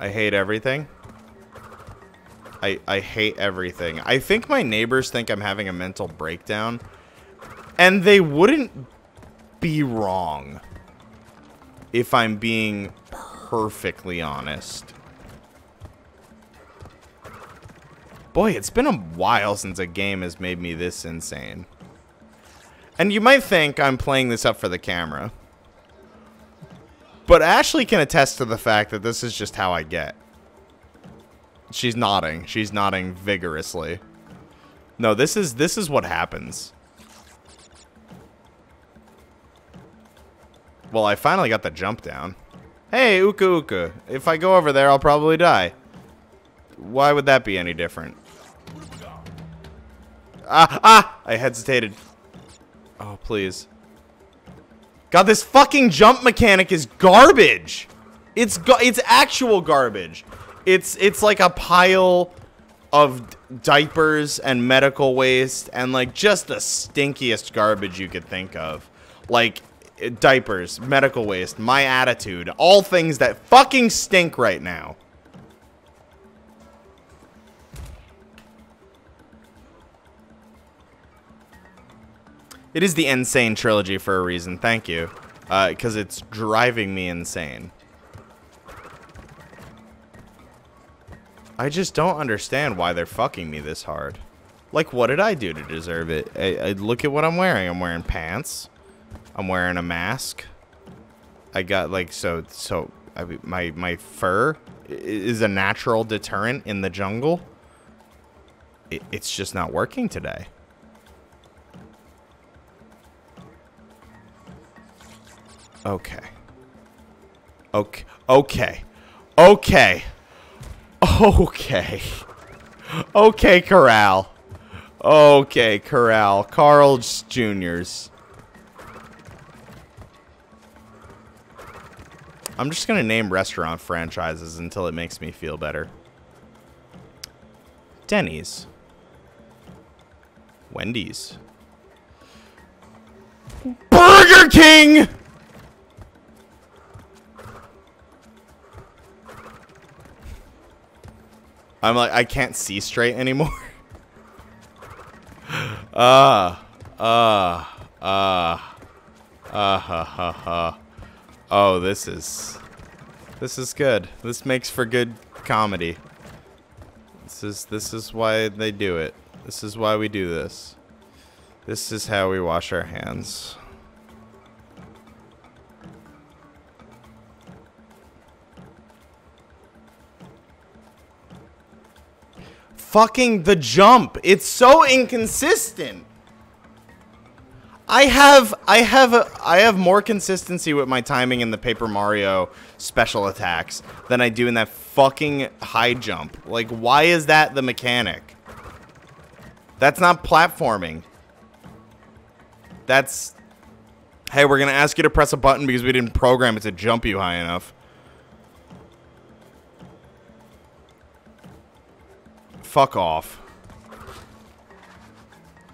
I hate everything. I, I hate everything. I think my neighbors think I'm having a mental breakdown. And they wouldn't be wrong. If I'm being perfectly honest. Boy, it's been a while since a game has made me this insane. And you might think I'm playing this up for the camera. But Ashley can attest to the fact that this is just how I get. She's nodding. She's nodding vigorously. No, this is this is what happens. Well, I finally got the jump down. Hey, Uka Uka. If I go over there, I'll probably die. Why would that be any different? Ah, ah! I hesitated. Oh, please. God, this fucking jump mechanic is garbage. It's it's actual garbage. It's it's like a pile of diapers and medical waste and like just the stinkiest garbage you could think of. Like diapers, medical waste, my attitude, all things that fucking stink right now. It is the insane trilogy for a reason. Thank you. Because uh, it's driving me insane. I just don't understand why they're fucking me this hard. Like, what did I do to deserve it? I, I, look at what I'm wearing. I'm wearing pants. I'm wearing a mask. I got, like, so, so, I, my, my fur is a natural deterrent in the jungle. It, it's just not working today. Okay. Okay. Okay. Okay. Okay. Okay, Corral. Okay, Corral. Carl's Jr.'s. I'm just going to name restaurant franchises until it makes me feel better. Denny's. Wendy's. Burger King! I'm like, I can't see straight anymore. Ah, ah, ah, ah, ha, ha, ha. Oh, this is... This is good. This makes for good comedy. This is this is why they do it. This is why we do this. This is how we wash our hands. Fucking the jump. It's so inconsistent. I have I have a, I have more consistency with my timing in the Paper Mario special attacks than I do in that fucking high jump. Like why is that the mechanic? That's not platforming. That's Hey, we're going to ask you to press a button because we didn't program it to jump you high enough. Fuck off.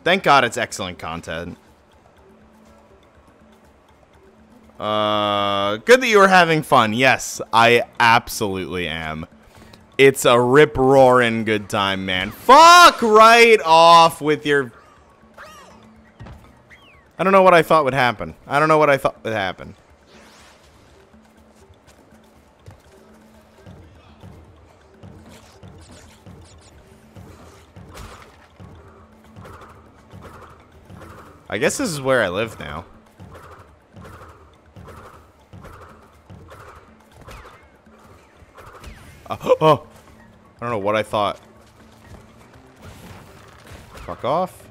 Thank God it's excellent content. Uh, good that you were having fun. Yes, I absolutely am. It's a rip roaring good time, man. Fuck right off with your. I don't know what I thought would happen. I don't know what I thought would happen. I guess this is where I live now. Oh, oh, I don't know what I thought. Fuck off.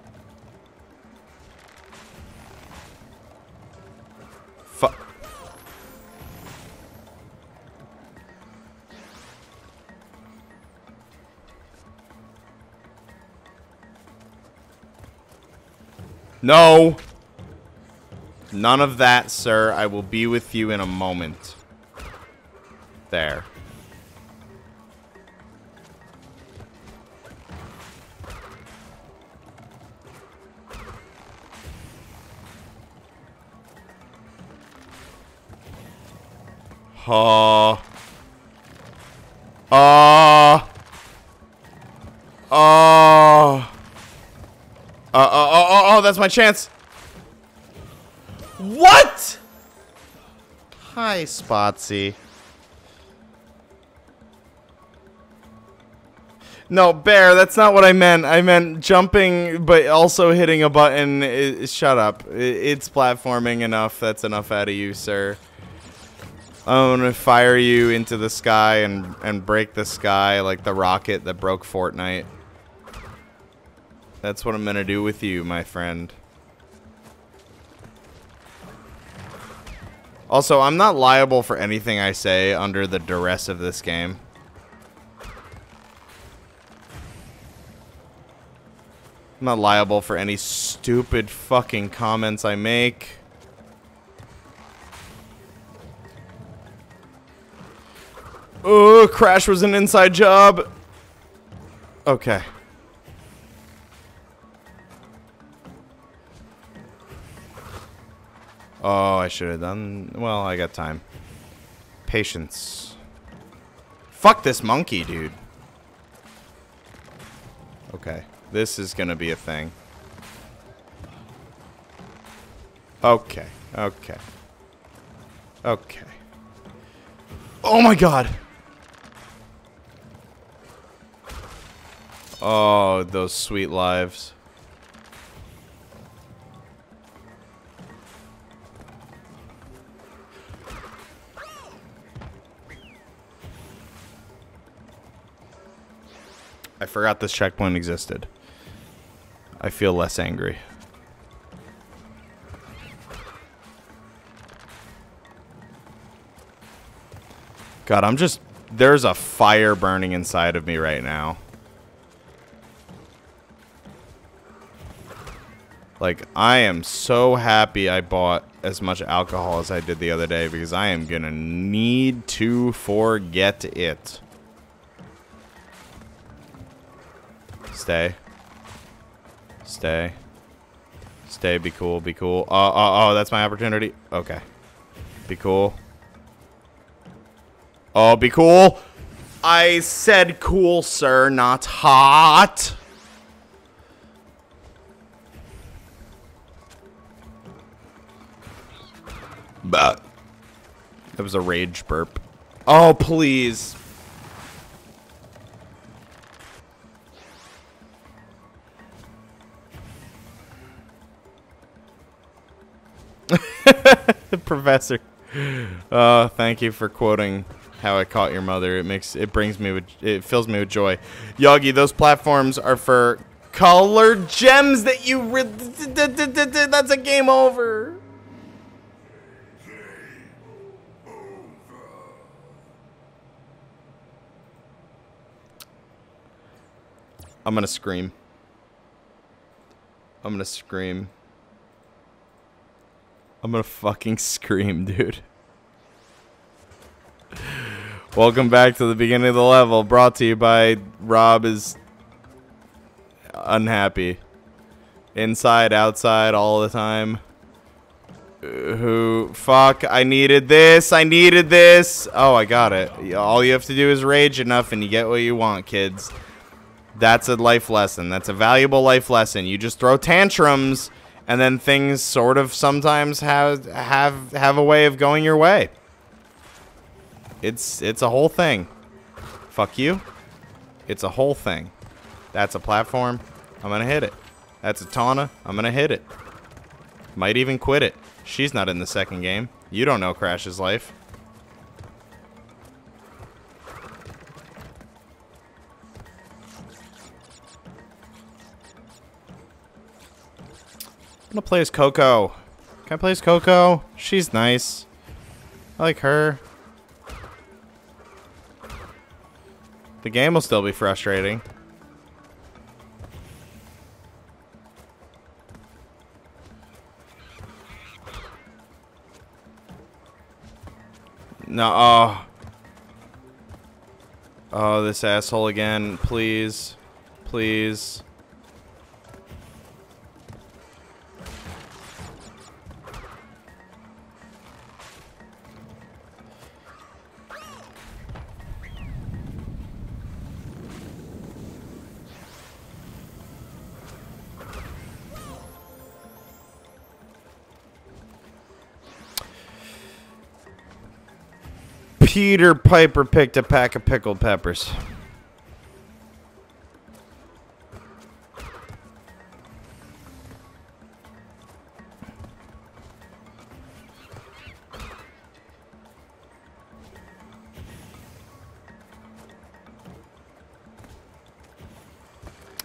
Fuck. No. None of that, sir. I will be with you in a moment. There. Oh. Oh. Oh. Oh, oh, oh, oh, that's my chance. What? Hi, Spotsy. No, Bear, that's not what I meant. I meant jumping, but also hitting a button. I- shut up. I- It's platforming enough. That's enough out of you, sir. I'm gonna fire you into the sky and, and break the sky like the rocket that broke Fortnite. That's what I'm gonna do with you, my friend. Also, I'm not liable for anything I say under the duress of this game. I'm not liable for any stupid fucking comments I make. Oh, Crash was an inside job. Okay. Oh, I should have done... Well, I got time. Patience. Fuck this monkey, dude. Okay. This is gonna be a thing. Okay. Okay. Okay. Oh my god! Oh, those sweet lives. I forgot this checkpoint existed. I feel less angry. God, I'm just... There's a fire burning inside of me right now. Like, I am so happy I bought as much alcohol as I did the other day because I am gonna need to forget it. Stay. Stay. Stay, be cool, be cool. Oh, oh, oh, that's my opportunity. Okay. Be cool. Oh, be cool. I said cool, sir, not hot. But that was a rage burp. Oh, please. Professor. Uh, thank you for quoting how I caught your mother. It makes it brings me with it fills me with joy. Yogi, those platforms are for colored gems that you that's a game over. I'm gonna scream. I'm gonna scream. I'm gonna fucking scream, dude. Welcome back to the beginning of the level, brought to you by Rob is unhappy. Inside, outside, all the time. Who, fuck, I needed this, I needed this. Oh, I got it. All you have to do is rage enough and you get what you want, kids. That's a life lesson. That's a valuable life lesson. You just throw tantrums and then things sort of sometimes have have have a way of going your way. It's it's a whole thing. Fuck you. It's a whole thing. That's a platform. I'm gonna hit it. That's a Tawna. I'm gonna hit it. Might even quit it. She's not in the second game. You don't know Crash's life. Gonna play as Coco. Can I play as Coco? She's nice. I like her. The game will still be frustrating. No, oh. Oh, this asshole again. Please. Please. Peter Piper picked a pack of pickled peppers.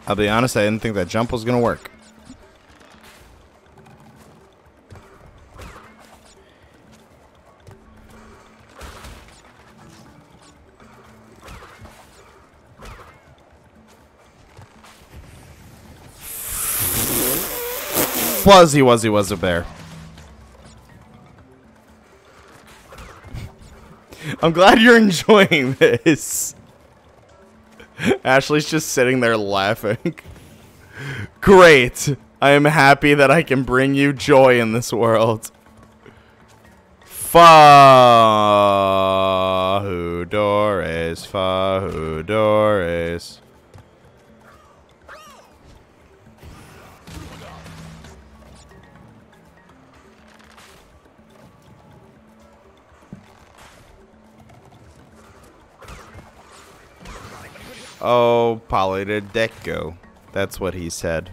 I'll be honest, I didn't think that jump was going to work. Fuzzy Wuzzy was a bear. I'm glad you're enjoying this. Ashley's just sitting there laughing. Great. I am happy that I can bring you joy in this world. Fahudores, Fahudores. Oh, Polydecco. That's what he said.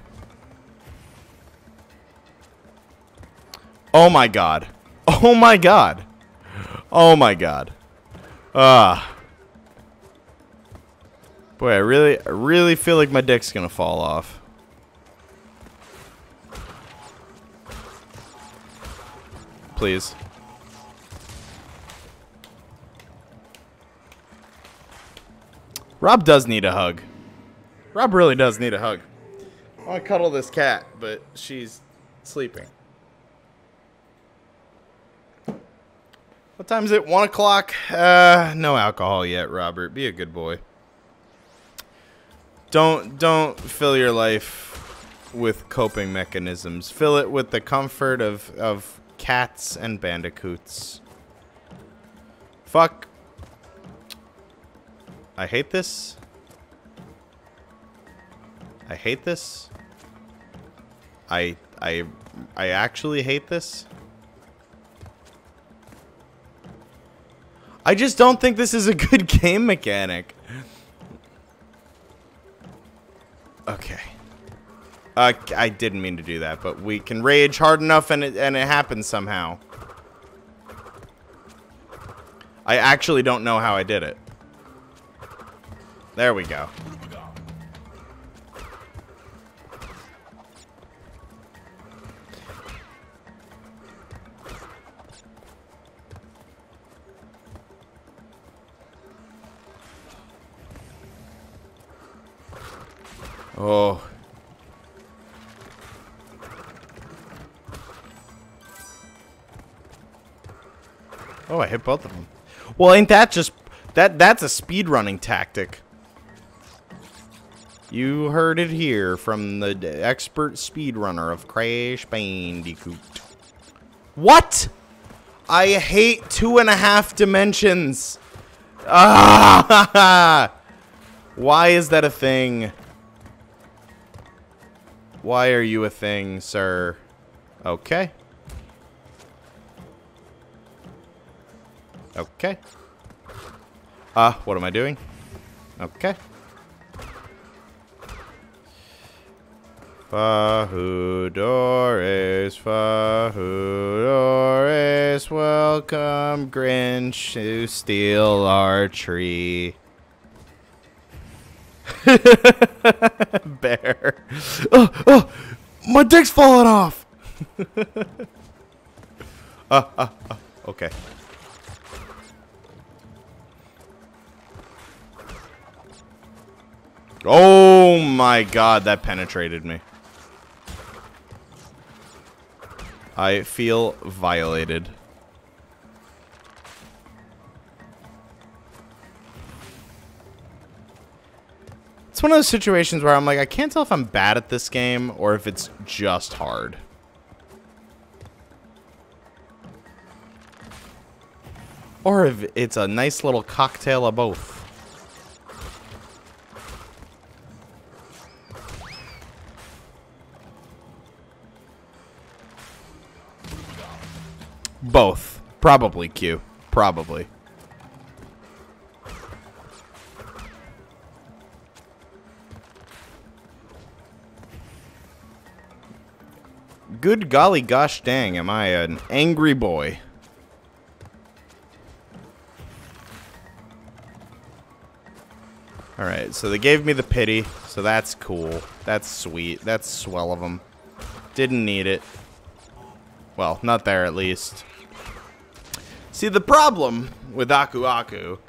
Oh my god. Oh my god. Oh my god. Ah. Boy, I really, I really feel like my dick's gonna fall off. Please. Rob does need a hug. Rob really does need a hug. I want to cuddle this cat, but she's sleeping. What time is it? One o'clock. Uh, no alcohol yet, Robert. Be a good boy. Don't don't fill your life with coping mechanisms. Fill it with the comfort of of cats and bandicoots. Fuck. I hate this. I hate this. I I I actually hate this. I just don't think this is a good game mechanic. Okay. Uh, I didn't mean to do that, but we can rage hard enough and it, and it happens somehow. I actually don't know how I did it. There we go. Oh. Oh, I hit both of them. Well, ain't that just that that's a speed running tactic. You heard it here from the expert speedrunner of Crash Bandicoot. What? I hate two and a half dimensions. Ah! Why is that a thing? Why are you a thing, sir? Okay. Okay. Uh, what am I doing? Okay. Fahudores, Fahudores, welcome Grinch to steal our tree. Bear. Oh, oh, my dick's falling off. uh, uh, uh, okay. Oh my god, that penetrated me. I feel violated. It's one of those situations where I'm like, I can't tell if I'm bad at this game or if it's just hard. Or if it's a nice little cocktail of both. Both. Probably Q. Probably. Good golly gosh dang, am I an angry boy. Alright, so they gave me the pity, so that's cool. That's sweet. That's swell of them. Didn't need it. Well, not there at least. See, the problem with Aku Aku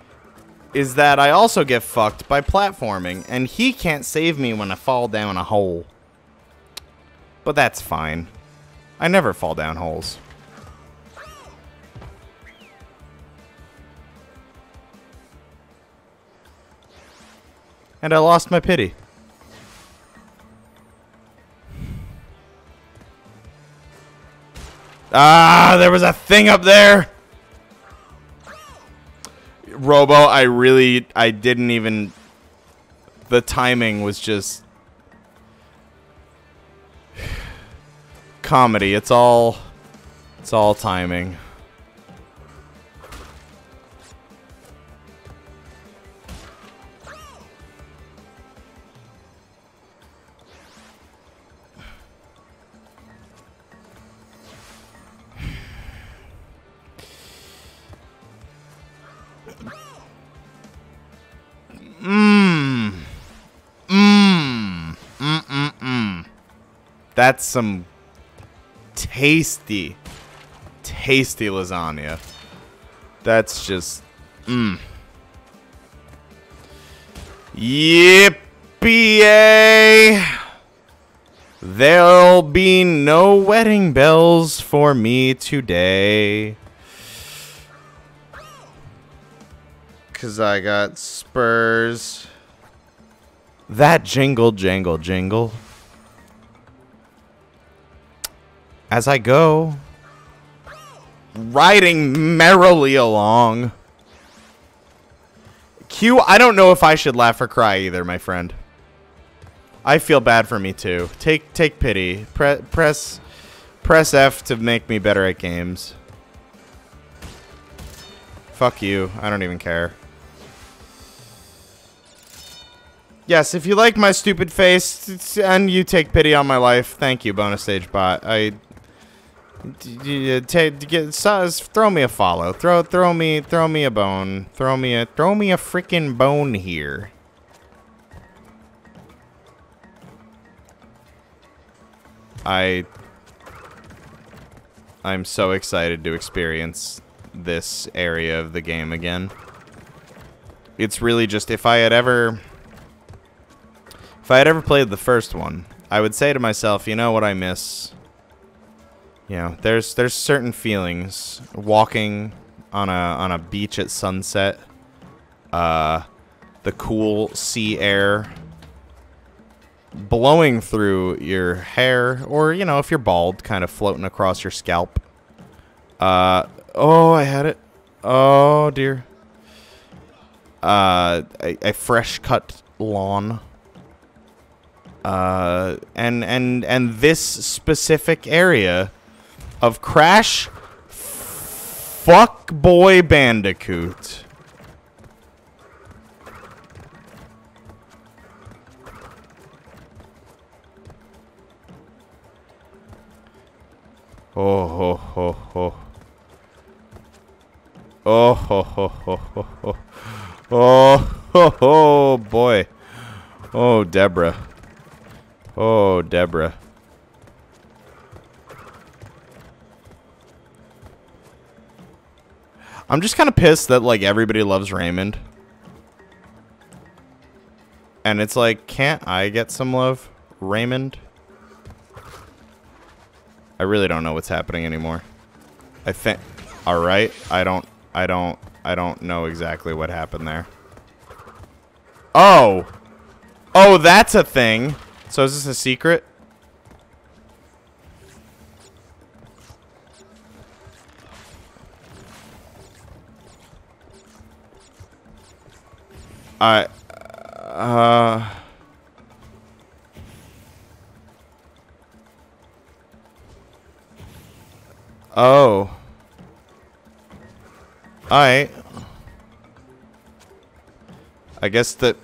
is that I also get fucked by platforming, and he can't save me when I fall down a hole. But that's fine. I never fall down holes. And I lost my pity. Ah, there was a thing up there. Robo, I really, I didn't even, the timing was just comedy. It's all, it's all timing. That's some tasty, tasty lasagna. That's just, mmm. Yippee! There'll be no wedding bells for me today. Cause I got spurs. That jingle, jangle, jingle. As I go, riding merrily along. Q, I don't know if I should laugh or cry either, my friend. I feel bad for me too. Take take pity. Pre press press F to make me better at games. Fuck you. I don't even care. Yes, if you like my stupid face and you take pity on my life, thank you, bonus stage bot. I Uh, get, throw me a follow. Throw throw me throw me a bone. Throw me a throw me a freaking bone here. I I'm so excited to experience this area of the game again. It's really just if I had ever if I had ever played the first one, I would say to myself, you know what I miss? You know, there's there's certain feelings walking on a on a beach at sunset. Uh the cool sea air blowing through your hair or you know, if you're bald, kind of floating across your scalp. Uh oh, I had it. Oh dear. Uh a, a fresh cut lawn uh, and and and this specific area of Crash Fuck Boy Bandicoot. Oh ho ho ho. Oh ho ho ho ho ho. Oh ho ho boy. Oh Deborah. Oh, Deborah. I'm just kind of pissed that, like, everybody loves Raymond. And it's like, can't I get some love, Raymond? I really don't know what's happening anymore. I think... Alright, I don't... I don't... I don't know exactly what happened there. Oh! Oh, that's a thing! So is this a secret? I uh Oh. Alright. I guess that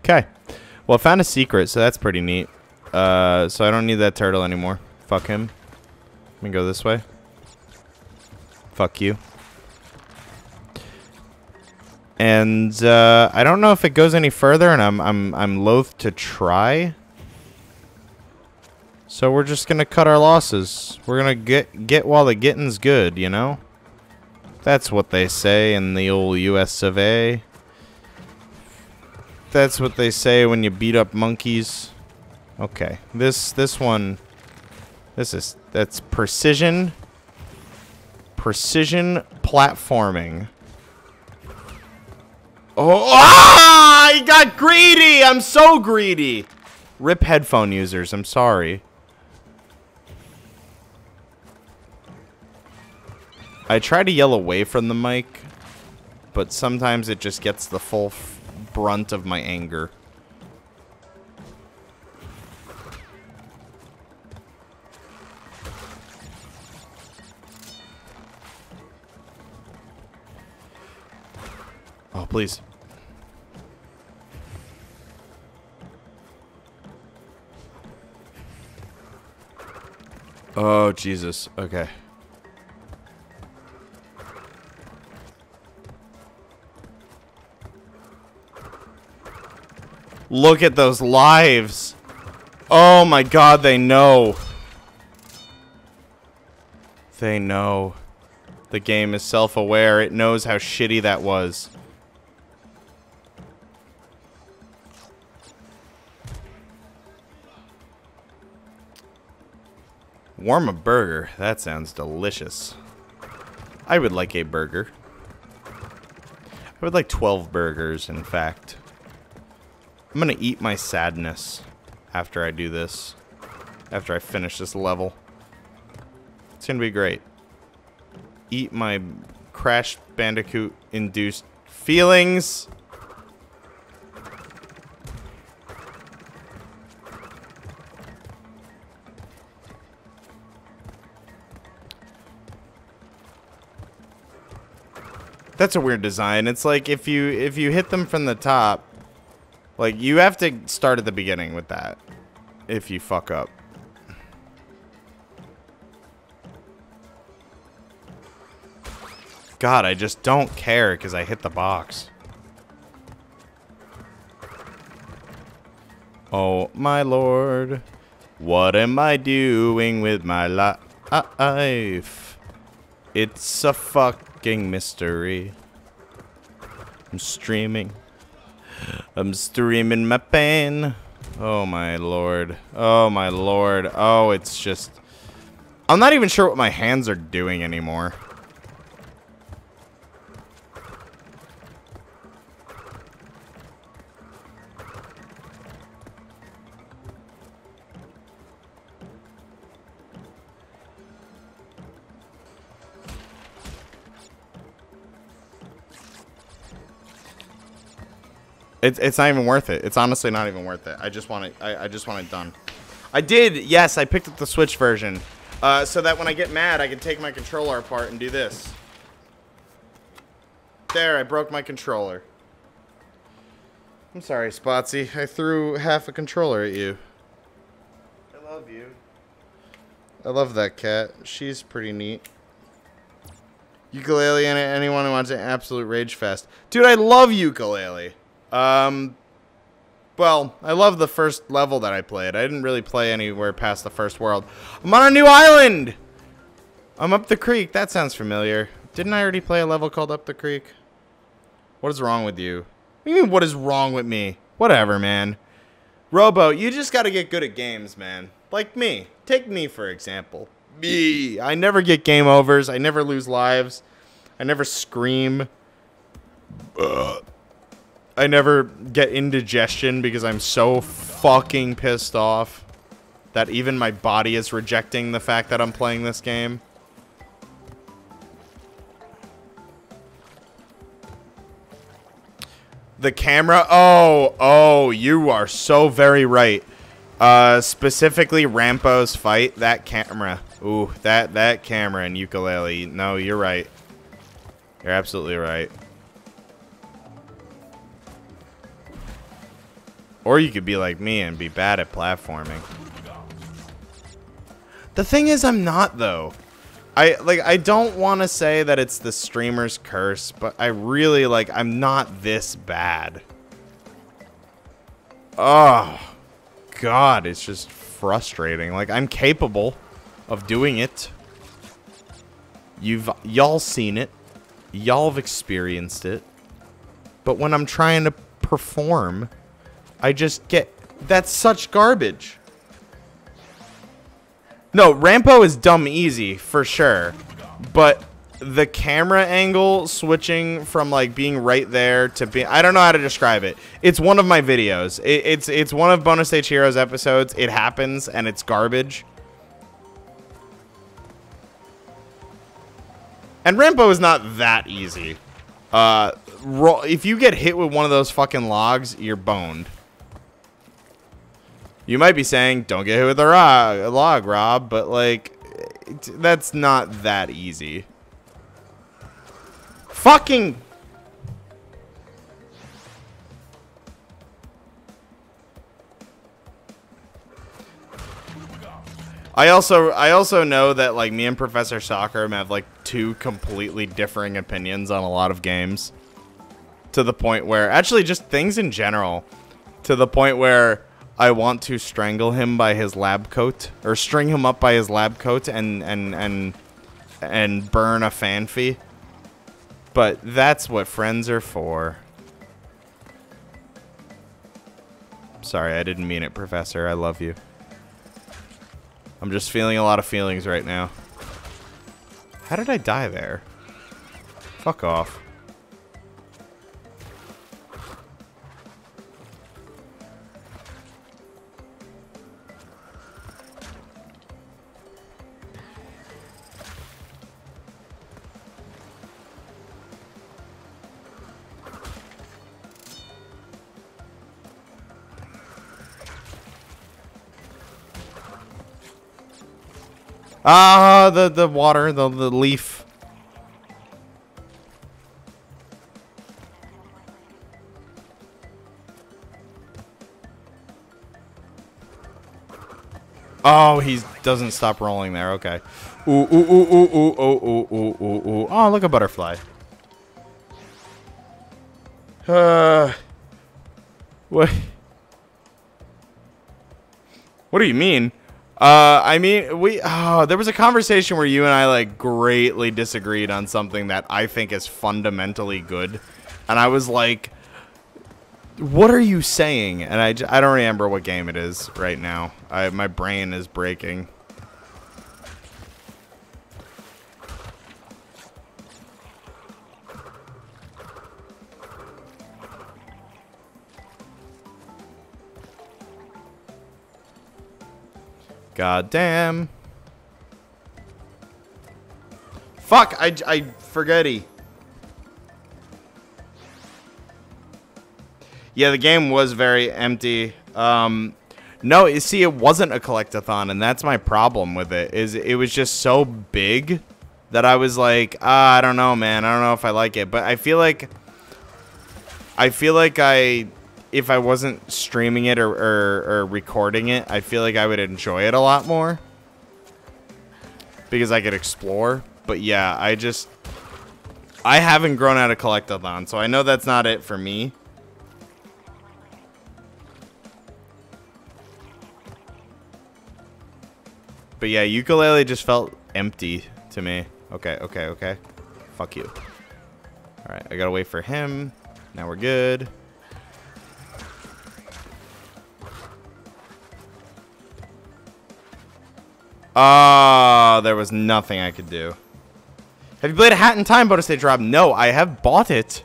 Okay. Well, I found a secret, so that's pretty neat. Uh, so I don't need that turtle anymore. Fuck him. Let me go this way. Fuck you. And uh, I don't know if it goes any further, and I'm I'm I'm loath to try. So we're just gonna cut our losses. We're gonna get get while the getting's good, you know. That's what they say in the old U.S. of A. That's what they say when you beat up monkeys. Okay, this this one, this is that's precision, precision platforming. Oh, ah! I got greedy. I'm so greedy. Rip headphone users. I'm sorry. I try to yell away from the mic, but sometimes it just gets the full brunt of my anger. Oh, please. Oh, Jesus. Okay. Look at those lives. Oh my god, they know. They know. The game is self-aware. It knows how shitty that was. Warm a burger. That sounds delicious. I would like a burger. I would like 12 burgers, in fact. I'm gonna eat my sadness after I do this. After I finish this level. It's gonna be great. Eat my Crash Bandicoot induced feelings. That's a weird design. It's like if you if you hit them from the top, like you have to start at the beginning with that. If you fuck up. God, I just don't care because I hit the box. Oh, my lord. What am I doing with my life? It's a fucking mystery. I'm streaming. I'm streaming my pain. Oh, my lord. Oh, my lord. Oh, it's just... I'm not even sure what my hands are doing anymore. It's it's not even worth it. It's honestly not even worth it. I just want it. I, I just want it done. I did. Yes, I picked up the Switch version, uh, so that when I get mad, I can take my controller apart and do this. There, I broke my controller. I'm sorry, Spotsy. I threw half a controller at you. I love you. I love that cat. She's pretty neat. Ukulele and anyone who wants an absolute rage fest. Dude, I love ukulele. Um, well, I love the first level that I played. I didn't really play anywhere past the first world. I'm on a new island! I'm up the creek. That sounds familiar. Didn't I already play a level called Up the Creek? What is wrong with you? What you mean, what is wrong with me? Whatever, man. Robo, you just gotta get good at games, man. Like me. Take me, for example. Me. I never get game overs. I never lose lives. I never scream. Ugh. I never get indigestion because I'm so fucking pissed off that even my body is rejecting the fact that I'm playing this game. The camera? Oh, oh, you are so very right. Uh, specifically Rampo's fight, that camera. Ooh, that, that camera and ukulele. No, you're right. You're absolutely right. Or you could be like me and be bad at platforming. The thing is, I'm not, though. I, like, I don't want to say that it's the streamer's curse, but I really, like, I'm not this bad. Oh, God, it's just frustrating. Like, I'm capable of doing it. You've, y'all seen it. Y'all have experienced it. But when I'm trying to perform I just get... That's such garbage. No, Rampo is dumb easy, for sure. But the camera angle switching from like being right there to be I don't know how to describe it. It's one of my videos. It, it's it's one of Bonus Stage Heroes episodes. It happens and it's garbage. And Rampo is not that easy. Uh, if you get hit with one of those fucking logs, you're boned. You might be saying, don't get hit with a, log, Rob, but like, that's not that easy. Fucking... I also I also know that like me and Professor Soccer have like two completely differing opinions on a lot of games. To the point where actually just things in general. To the point where I want to strangle him by his lab coat or string him up by his lab coat and and and and burn a fanfy. But that's what friends are for. Sorry, I didn't mean it, Professor. I love you. I'm just feeling a lot of feelings right now. How did I die there? Fuck off. Ah, the, the water, the, the leaf. Oh, he doesn't stop rolling there. Okay. Ooh, ooh, ooh, ooh, ooh, ooh, ooh, ooh, ooh, ooh. Oh, look, a butterfly. Uh, what? What do you mean? Uh, I mean, we. Oh, there was a conversation where you and I like greatly disagreed on something that I think is fundamentally good, and I was like, "What are you saying?" And I, I don't remember what game it is right now. I my brain is breaking. God damn. Fuck, I, I forgetty. Yeah, the game was very empty. Um, no, you see, it wasn't a collectathon, and that's my problem with it. Is it was just so big that I was like, ah, I don't know, man. I don't know if I like it, but I feel like, I feel like I if I wasn't streaming it or, or, or, recording it, I feel like I would enjoy it a lot more. Because I could explore. But yeah, I just... I haven't grown out of Collectathon, so I know that's not it for me. But yeah, Yooka-Laylee just felt empty to me. Okay, okay, okay. Fuck you. Alright, I gotta wait for him. Now we're good. Ah, uh, there was nothing I could do. Have you played a Hat in Time bonus day drop? No, I have bought it.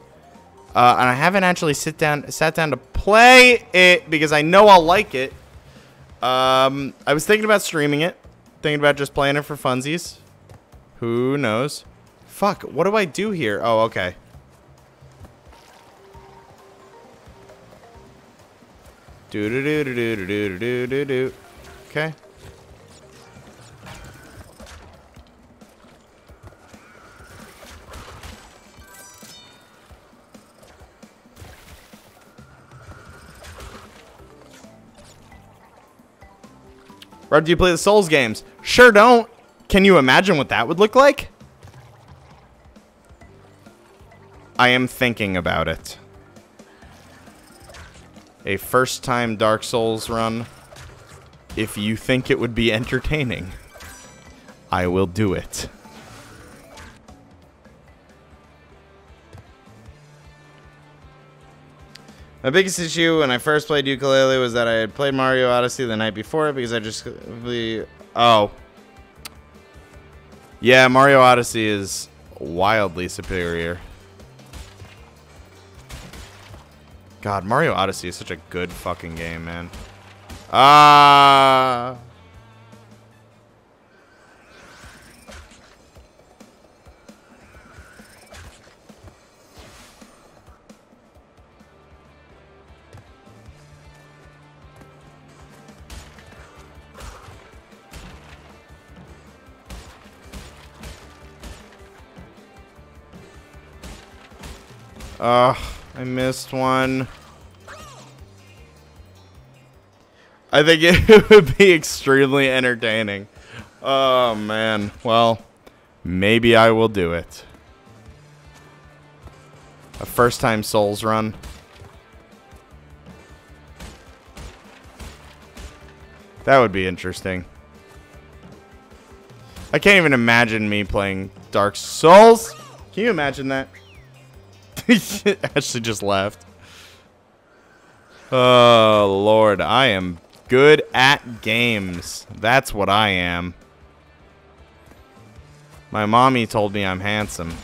Uh, and I haven't actually sit down, sat down to play it because I know I'll like it. Um, I was thinking about streaming it. Thinking about just playing it for funsies. Who knows? Fuck, what do I do here? Oh, okay. Do do do do do do do do do. Okay. Rob, do you play the Souls games? Sure don't. Can you imagine what that would look like? I am thinking about it. A first-time Dark Souls run. If you think it would be entertaining, I will do it. My biggest issue when I first played Yooka-Laylee was that I had played Mario Odyssey the night before because I just really oh yeah Mario Odyssey is wildly superior. God, Mario Odyssey is such a good fucking game, man. Ah. Uh, Ugh, I missed one. I think it would be extremely entertaining. Oh, man. Well, maybe I will do it. A first-time Souls run. That would be interesting. I can't even imagine me playing Dark Souls. Can you imagine that? Ashley just left. Oh, Lord. I am good at games. That's what I am. My mommy told me I'm handsome.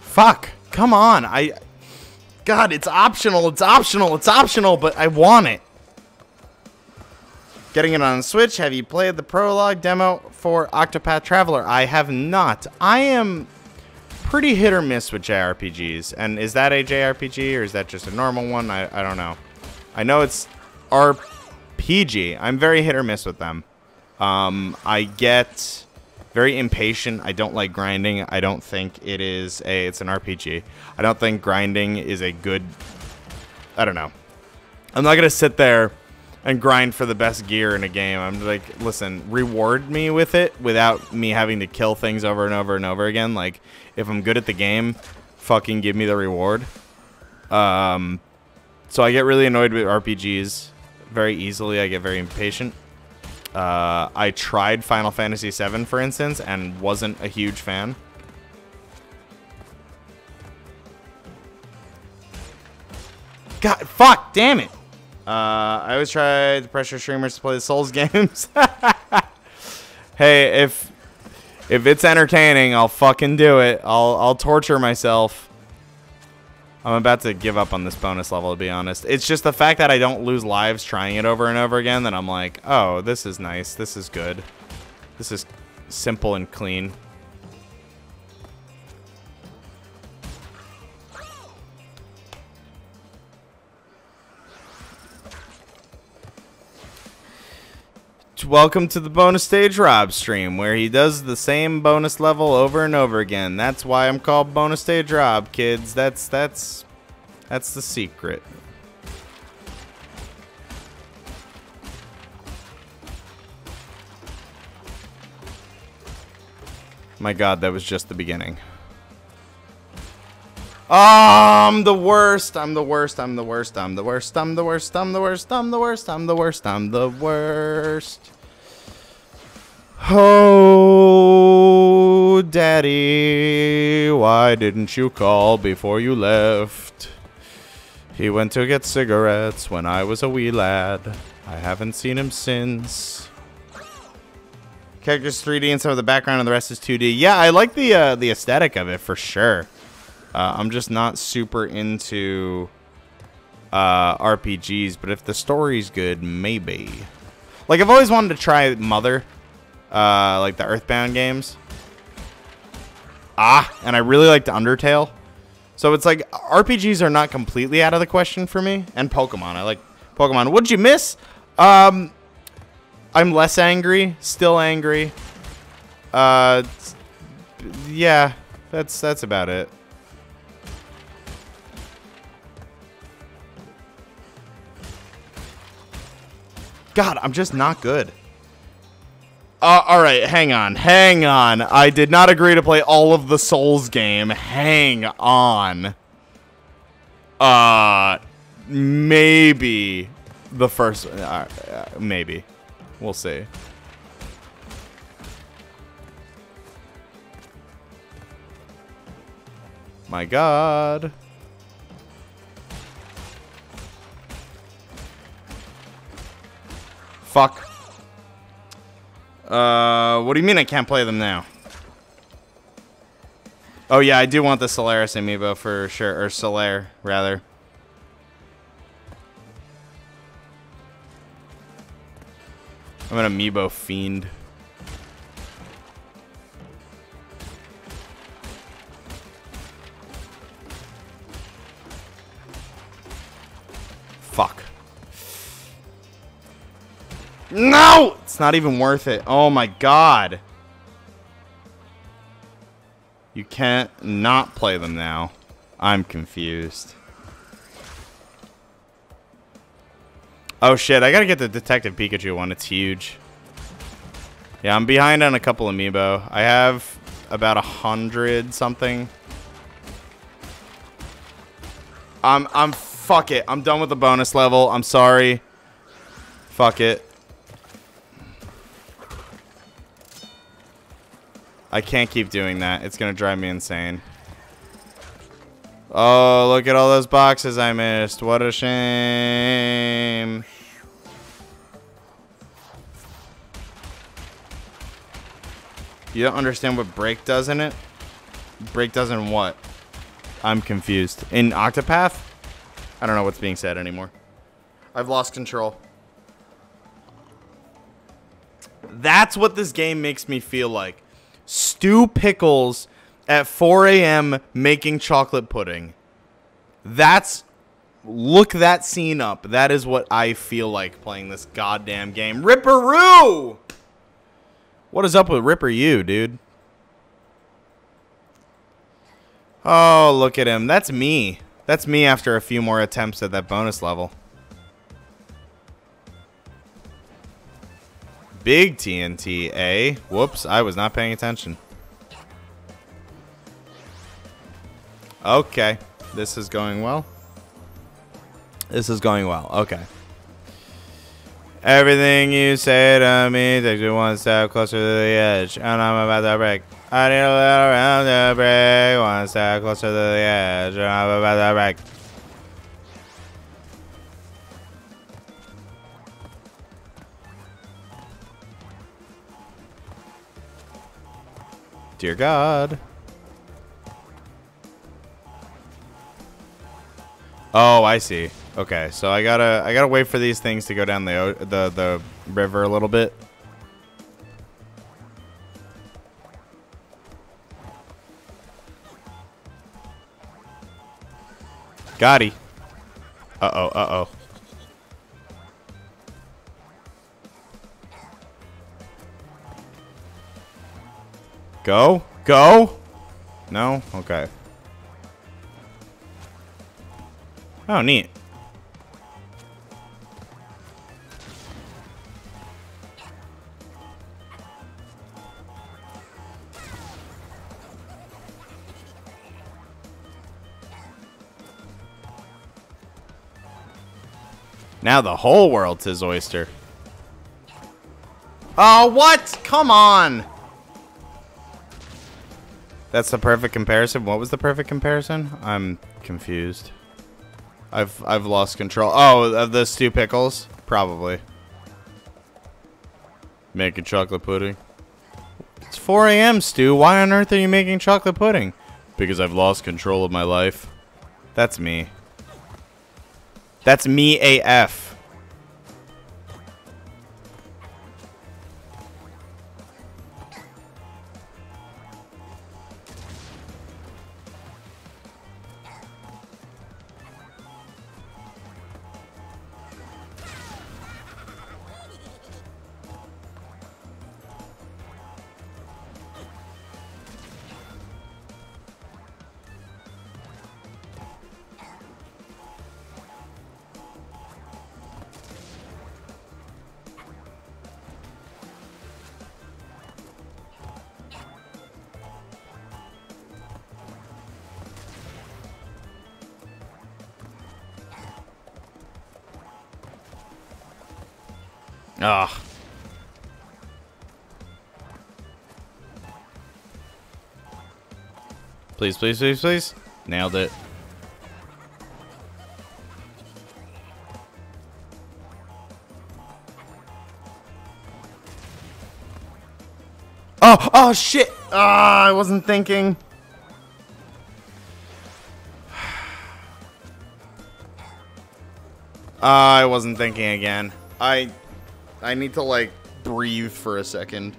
Fuck. Come on. I God, it's optional, it's optional, it's optional, but I want it. Getting it on Switch, have you played the prologue demo for Octopath Traveler? I have not. I am pretty hit or miss with JRPGs. And is that a JRPG or is that just a normal one? I, I don't know. I know it's RPG. I'm very hit or miss with them. Um, I get very impatient. I don't like grinding. I don't think it is a. It's an RPG. I don't think grinding is a good. I don't know. I'm not gonna sit there and grind for the best gear in a game. I'm like, listen, reward me with it without me having to kill things over and over and over again. Like, if I'm good at the game, fucking give me the reward. Um, so I get really annoyed with RPGs very easily. I get very impatient. Uh, I tried Final Fantasy VII, for instance, and wasn't a huge fan. God, fuck, damn it. Uh, I always try to pressure streamers to play the Souls games. hey, if if it's entertaining, I'll fucking do it. I'll I'll torture myself. I'm about to give up on this bonus level, to be honest. It's just the fact that I don't lose lives trying it over and over again that I'm like, oh, this is nice. This is good. This is simple and clean. Welcome to the bonus stage Rob stream, where he does the same bonus level over and over again. That's why I'm called bonus stage Rob, kids. That's that's that's the secret. My god, that was just the beginning. I'm the worst. I'm the worst. I'm the worst. I'm the worst. I'm the worst. I'm the worst. I'm the worst. I'm the worst. I'm the worst. Oh, daddy, why didn't you call before you left? He went to get cigarettes when I was a wee lad. I haven't seen him since. Characters 3D and some of the background and the rest is 2D. Yeah, I like the uh, the aesthetic of it for sure. Uh, I'm just not super into uh, RPGs, but if the story's good, maybe. Like, I've always wanted to try Mother, uh, like the Earthbound games. Ah, and I really like Undertale. So it's like RPGs are not completely out of the question for me. And Pokemon, I like Pokemon. What'd you miss? Um, I'm less angry, still angry. Uh, yeah, that's that's about it. God, I'm just not good. Uh, all right, hang on, hang on. I did not agree to play all of the Souls game. Hang on. Uh, maybe the first. Uh, uh, maybe, we'll see. My God. Fuck. Uh, what do you mean I can't play them now? Oh yeah, I do want the Solaris amiibo for sure, or Solaire, rather. I'm an amiibo fiend. Fuck. No! It's not even worth it. Oh my god. You can't not play them now. I'm confused. Oh shit, I gotta get the Detective Pikachu one. It's huge. Yeah, I'm behind on a couple amiibo. I have about a hundred something. I'm I'm fuck it. I'm done with the bonus level. I'm sorry. Fuck it. I can't keep doing that. It's going to drive me insane. Oh, look at all those boxes I missed. What a shame. You don't understand what break does in it? Break does in what? I'm confused. In Octopath? I don't know what's being said anymore. I've lost control. That's what this game makes me feel like. Stu Pickles at 4 a.m. making chocolate pudding. That's look that scene up. That is what I feel like playing this goddamn game. Ripper Roo! What is up with Ripper Roo, dude? Oh, look at him. That's me. That's me after a few more attempts at that bonus level. Big TNT, eh? Whoops, I was not paying attention. Okay, this is going well. This is going well. Okay. Everything you say to me takes you one step closer to the edge, and I'm about to break. I need a little round to break, one step closer to the edge, and I'm about to break. Dear God. Oh, I see. Okay, so I gotta I gotta wait for these things to go down the the the river a little bit. Gotti. Uh oh. Uh oh. Go? Go? No? Okay. Oh, neat. Now the whole world's his oyster. Oh, what? Come on! That's the perfect comparison. What was the perfect comparison? I'm confused. I've I've lost control. Oh, of the Stu Pickles? Probably. Making chocolate pudding. It's 4 a.m., Stu. Why on earth are you making chocolate pudding? Because I've lost control of my life. That's me. That's me AF. Ugh. Please, please, please, please. Nailed it. Oh, oh shit. Ah, I wasn't thinking. Ah, I wasn't thinking again. I I need to like breathe for a second.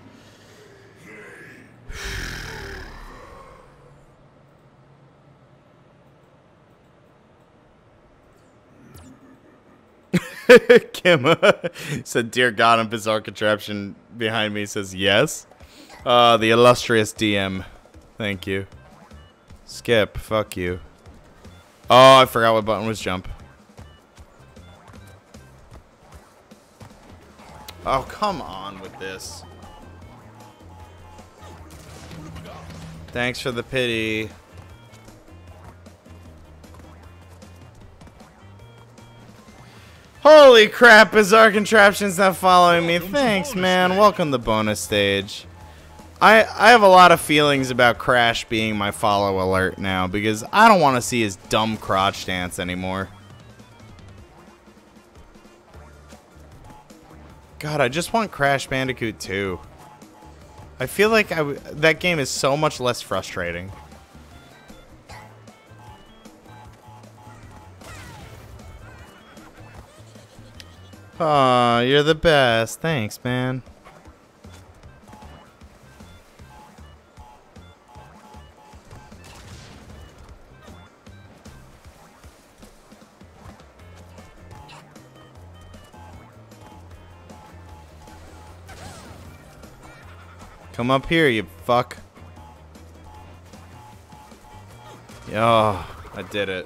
Kim said, "Dear God, and bizarre contraption behind me says yes." Uh, the illustrious DM, thank you. Skip, fuck you. Oh, I forgot what button was jump. Oh, come on with this. Thanks for the pity. Holy crap, Bizarre Contraption's not following me. Thanks, man. Welcome to bonus stage. I, I have a lot of feelings about Crash being my follow alert now because I don't want to see his dumb crotch dance anymore. God, I just want Crash Bandicoot 2. I feel like I that game is so much less frustrating. Aw, you're the best. Thanks, man. Come up here, you fuck. Oh, I did it.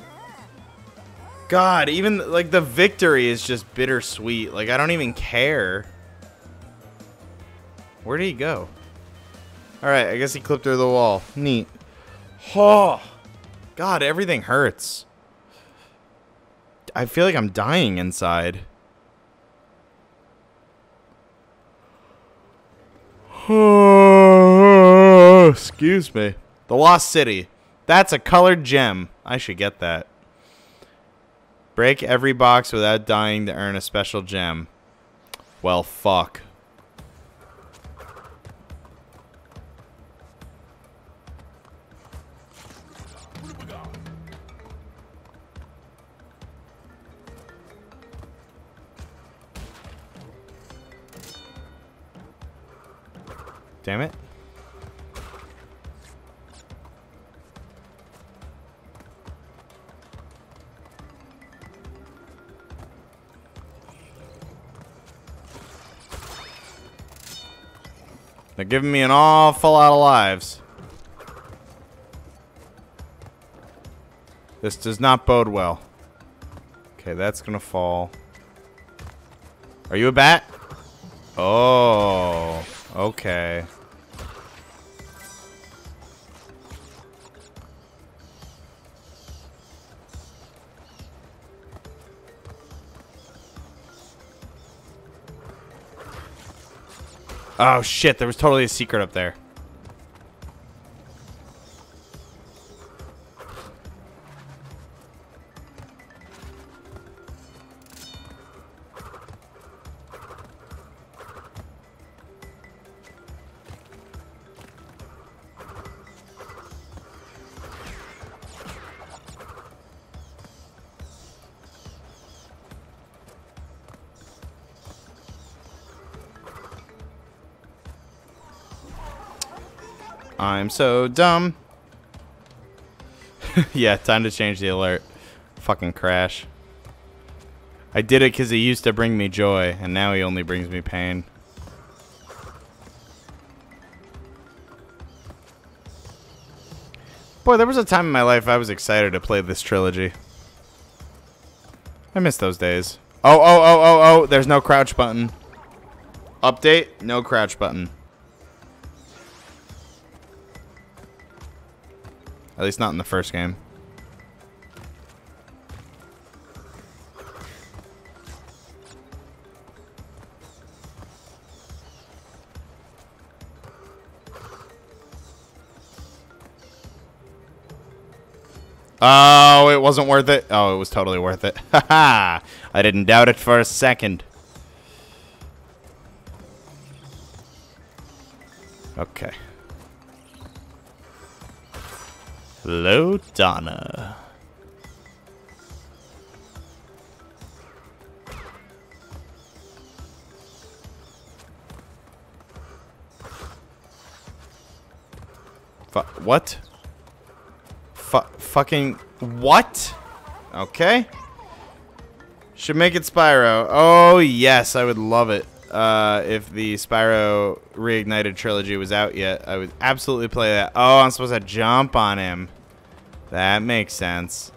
God, even like the victory is just bittersweet. Like I don't even care. Where did he go? All right, I guess he clipped through the wall. Neat. Oh, God, everything hurts. I feel like I'm dying inside. Excuse me. The Lost City. That's a colored gem. I should get that. Break every box without dying to earn a special gem. Well, fuck. Damn it. They're giving me an awful lot of lives. This does not bode well. Okay, that's gonna fall. Are you a bat? Oh, okay. Oh shit, there was totally a secret up there. I'm so dumb. yeah, time to change the alert. Fucking crash. I did it because he used to bring me joy, and now he only brings me pain. Boy, there was a time in my life I was excited to play this trilogy. I miss those days. Oh, oh, oh, oh, oh, there's no crouch button. Update, no crouch button. At least not in the first game. Oh, it wasn't worth it. Oh, it was totally worth it. Haha! I didn't doubt it for a second. Okay. Hello, Donna. Fu what? Fu fucking what? Okay. Should make it Spyro. Oh, yes, I would love it. Uh, if the Spyro Reignited trilogy was out yet, I would absolutely play that. Oh, I'm supposed to jump on him. That makes sense.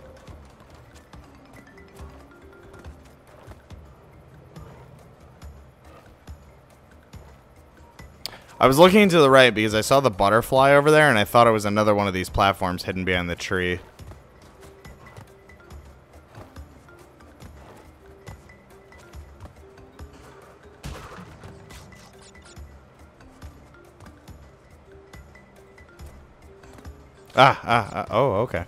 I was looking to the right because I saw the butterfly over there and I thought it was another one of these platforms hidden behind the tree. Ah, ah, ah, oh, okay.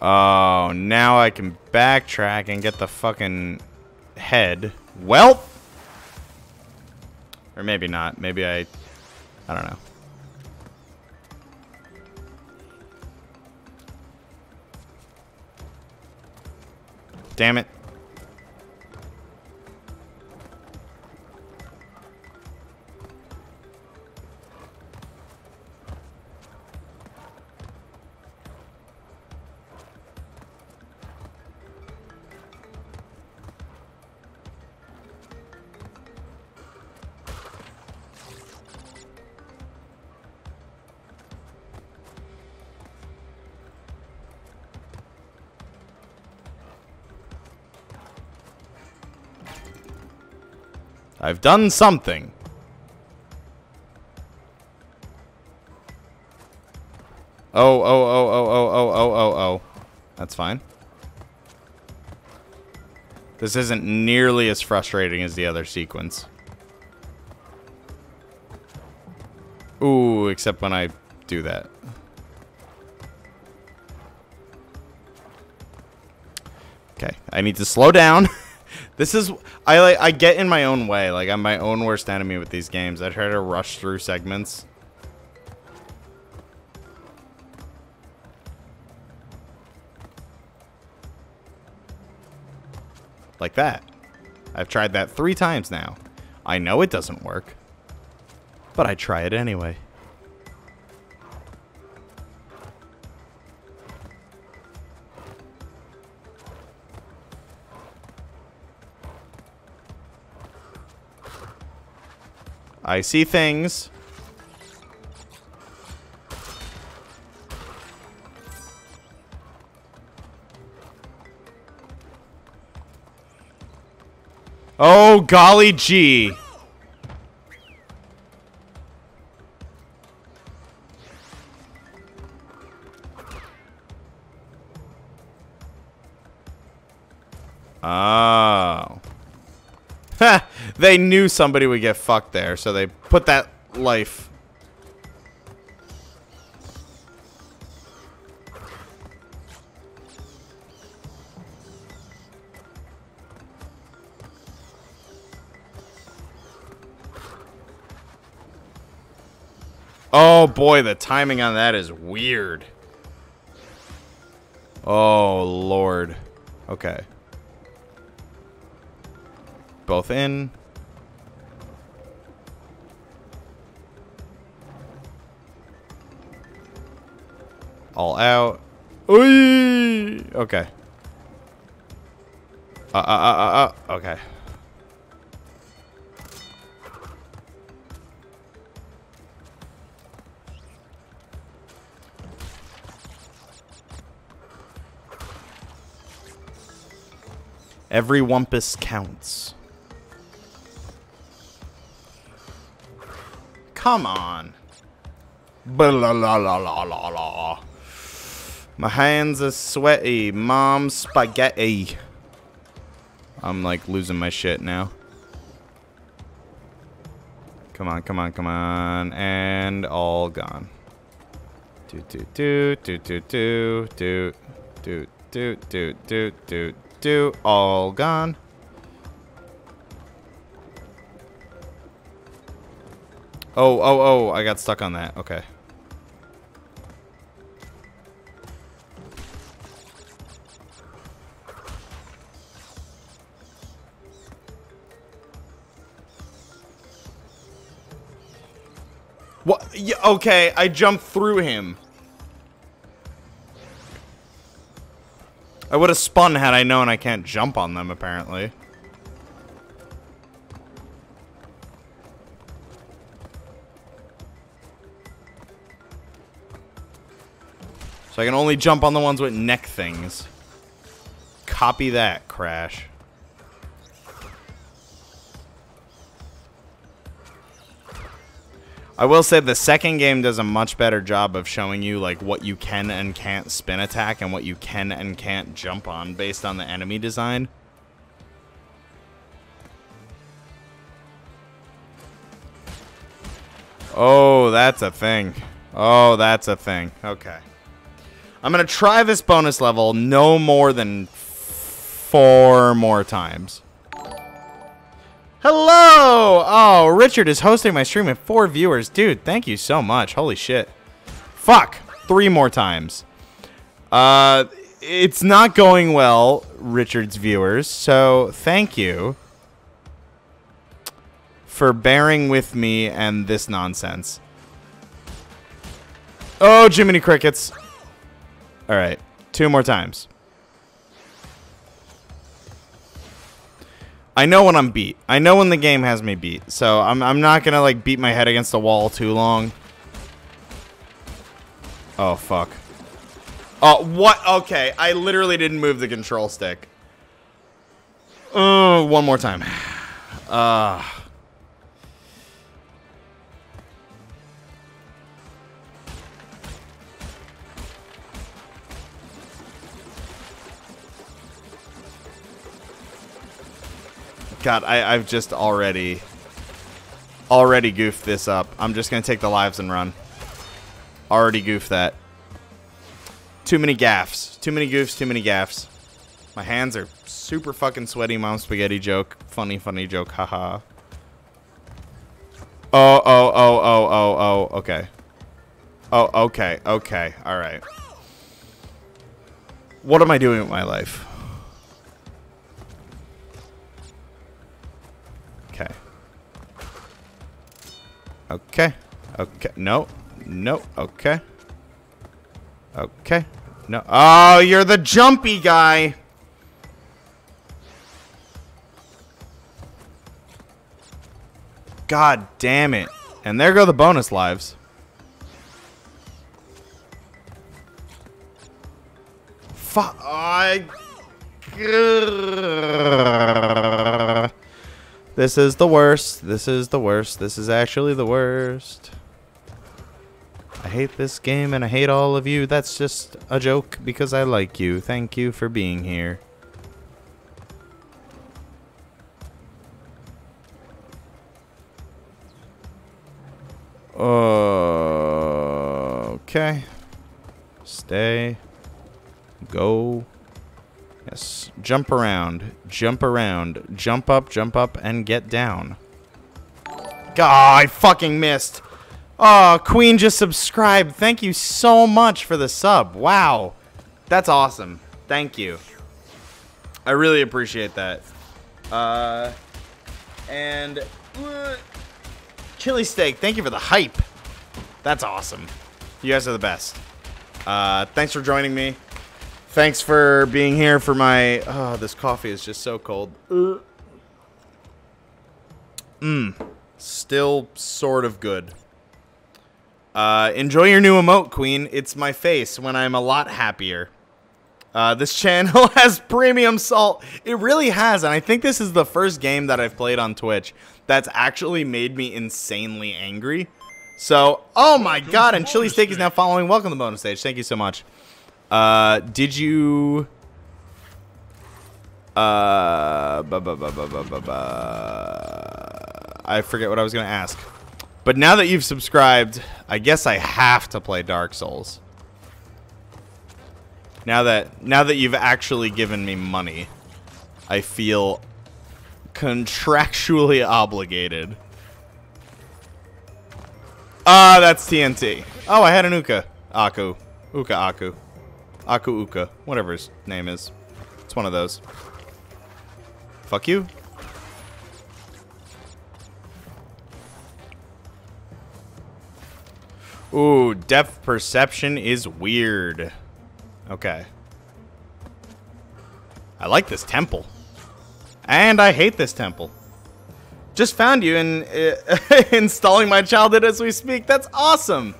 Oh, now I can backtrack and get the fucking head. Well, or maybe not. Maybe I, I don't know. Damn it. I've done something. Oh, oh, oh, oh, oh, oh, oh, oh, oh, oh. That's fine. This isn't nearly as frustrating as the other sequence. Ooh, except when I do that. Okay, I need to slow down. this is I like I get in my own way. Like I'm my own worst enemy with these games. I try to rush through segments. Like that. I've tried that three times now. I know it doesn't work. But I try it anyway. I see things. Oh, golly gee. They knew somebody would get fucked there, so they put that life. Oh boy, the timing on that is weird. Oh lord. Okay. Both in. All out. Oy! Okay. Uh, uh, uh, uh, uh, okay. Every wumpus counts. Come on. Blah, la, la, la, la, la, la. My hands are sweaty. Mom spaghetti. I'm like losing my shit now. Come on, come on, come on. And all gone. Do do do do do do do do do do do do do all gone. Oh, oh, oh, I got stuck on that. Okay. Okay, I jumped through him. I would have spun had I known I can't jump on them, apparently. So I can only jump on the ones with neck things. Copy that, Crash. I will say the second game does a much better job of showing you like what you can and can't spin attack and what you can and can't jump on based on the enemy design. Oh, that's a thing. Oh, that's a thing. Okay. I'm going to try this bonus level no more than four more times. Hello! Oh, Richard is hosting my stream with four viewers. Dude, thank you so much. Holy shit. Fuck. Three more times. Uh, it's not going well, Richard's viewers, so thank you for bearing with me and this nonsense. Oh, Jiminy Crickets. Alright, two more times. I know when I'm beat. I know when the game has me beat. So I'm, I'm not going to like beat my head against the wall too long. Oh, fuck. Oh, what? Okay, I literally didn't move the control stick. Oh, one more time. Uh, God, I, I've just already, already goofed this up. I'm just going to take the lives and run. Already goofed that. Too many gaffs. Too many goofs, too many gaffs. My hands are super fucking sweaty, mom spaghetti joke. Funny, funny joke, haha. Oh, oh, oh, oh, oh, oh, okay. Oh, okay, okay, alright. What am I doing with my life? Okay. Okay. No. No. Okay. Okay. No. Oh, you're the jumpy guy. God damn it. And there go the bonus lives. Fuck. I. This is the worst. This is the worst. This is actually the worst. I hate this game and I hate all of you. That's just a joke because I like you. Thank you for being here. Okay. Stay. Go. Yes. Jump around. Jump around. Jump up, jump up, and get down. God, I fucking missed. Oh, Queen just subscribed. Thank you so much for the sub. Wow. That's awesome. Thank you. I really appreciate that. Uh, and uh, chili steak. Thank you for the hype. That's awesome. You guys are the best. Uh, thanks for joining me. Thanks for being here for my. Oh, this coffee is just so cold. Mmm. Still sort of good. Uh, enjoy your new emote, Queen. It's my face when I'm a lot happier. Uh, this channel has premium salt. It really has, and I think this is the first game that I've played on Twitch that's actually made me insanely angry. So, oh my god, and Chili Steak is now following. Welcome to the bonus stage. Thank you so much. Uh, did you... Uh, bu- bu- bu- bu- bu- bu- bu- I forget what I was going to ask. But now that you've subscribed, I guess I have to play Dark Souls. Now that now that you've actually given me money, I feel contractually obligated. Ah, that's TNT. Oh, I had an Uka. Aku. Uka Aku. Aku Uka. Whatever his name is. It's one of those. Fuck you. Ooh, depth perception is weird. Okay. I like this temple. And I hate this temple. Just found you and uh, installing my childhood as we speak. That's awesome.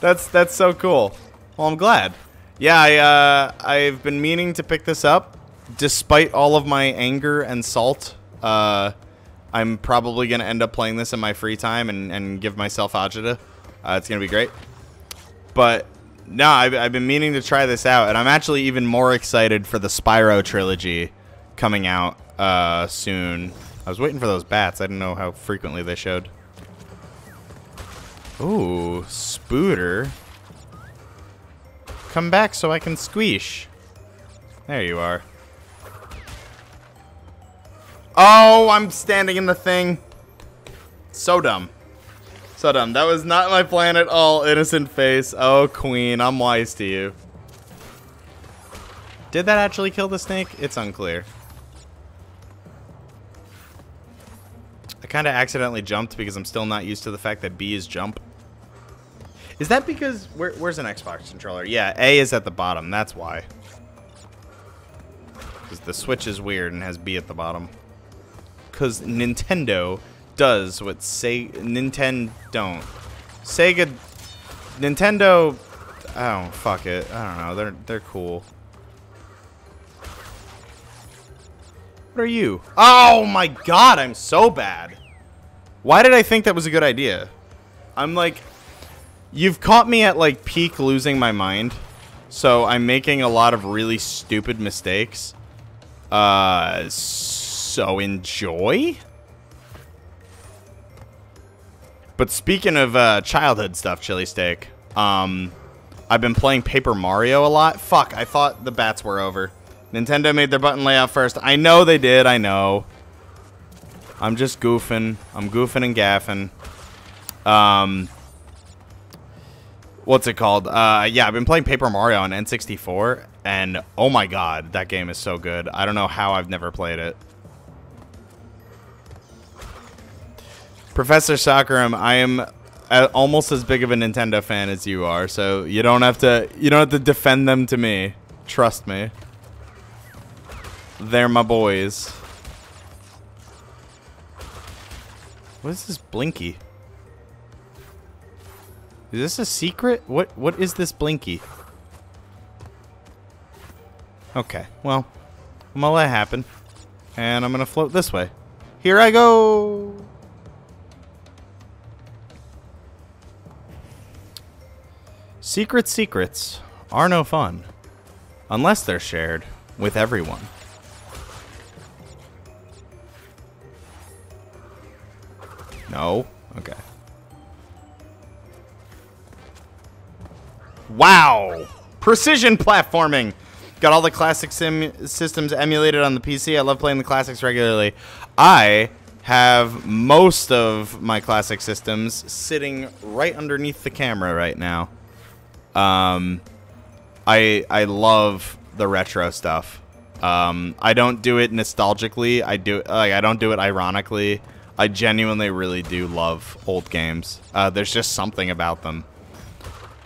That's that's so cool. Well, I'm glad. Yeah, I uh, I've been meaning to pick this up, despite all of my anger and salt. Uh, I'm probably gonna end up playing this in my free time and and give myself agita. Uh, it's gonna be great. But no, I've, I've been meaning to try this out, and I'm actually even more excited for the Spyro trilogy coming out uh, soon. I was waiting for those bats. I didn't know how frequently they showed. Ooh, Spooter. Come back so I can squeesh. There you are. Oh, I'm standing in the thing. So dumb. So dumb. That was not my plan at all. Innocent face. Oh, queen. I'm wise to you. Did that actually kill the snake? It's unclear. I kind of accidentally jumped because I'm still not used to the fact that B is jump. Is that because... Where, where's an Xbox controller? Yeah, A is at the bottom. That's why. Because the Switch is weird and has B at the bottom. Because Nintendo does what say Nintendo don't. Sega... Nintendo... Oh, fuck it. I don't know. They're, they're cool. What are you? Oh my god, I'm so bad. Why did I think that was a good idea? I'm like... You've caught me at like peak losing my mind. So I'm making a lot of really stupid mistakes. Uh, So enjoy. But speaking of uh, childhood stuff, Chili Steak, um, I've been playing Paper Mario a lot. Fuck, I thought the bats were over. Nintendo made their button layout first. I know they did, I know. I'm just goofing. I'm goofing and gaffing. Um, what's it called? Uh, yeah, I've been playing Paper Mario on N64, and oh my god, that game is so good. I don't know how I've never played it. Professor Sakuram, I am almost as big of a Nintendo fan as you are, so you don't have to you don't have to defend them to me. Trust me. They're my boys. What is this blinky? Is this a secret? What what is this blinky? Okay, well, I'm gonna let it happen. And I'm gonna float this way. Here I go! Secret secrets are no fun unless they're shared with everyone. No? Okay. Wow! Precision platforming! Got all the classic sim systems emulated on the PC. I love playing the classics regularly. I have most of my classic systems sitting right underneath the camera right now. Um, I I love the retro stuff. Um, I don't do it nostalgically. I do like I don't do it ironically. I genuinely really do love old games. Uh, there's just something about them.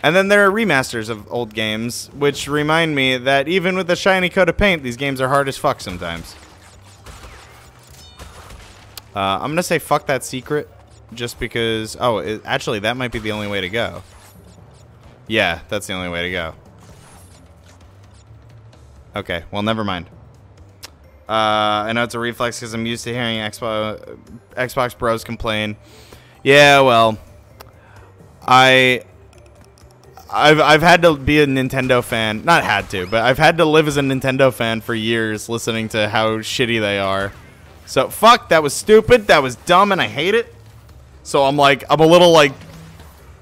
And then there are remasters of old games, which remind me that even with a shiny coat of paint, these games are hard as fuck sometimes. Uh, I'm to say fuck that secret, just because... Oh, it, actually, that might be the only way to go. Yeah, that's the only way to go. Okay, well, never mind. Uh, I know it's a reflex because I'm used to hearing Xbox, Xbox Bros complain. Yeah, well, I I've I've had to be a Nintendo fan. Not had to, but I've had to live as a Nintendo fan for years, listening to how shitty they are. So fuck, that was stupid. That was dumb, and I hate it. So I'm like, I'm a little like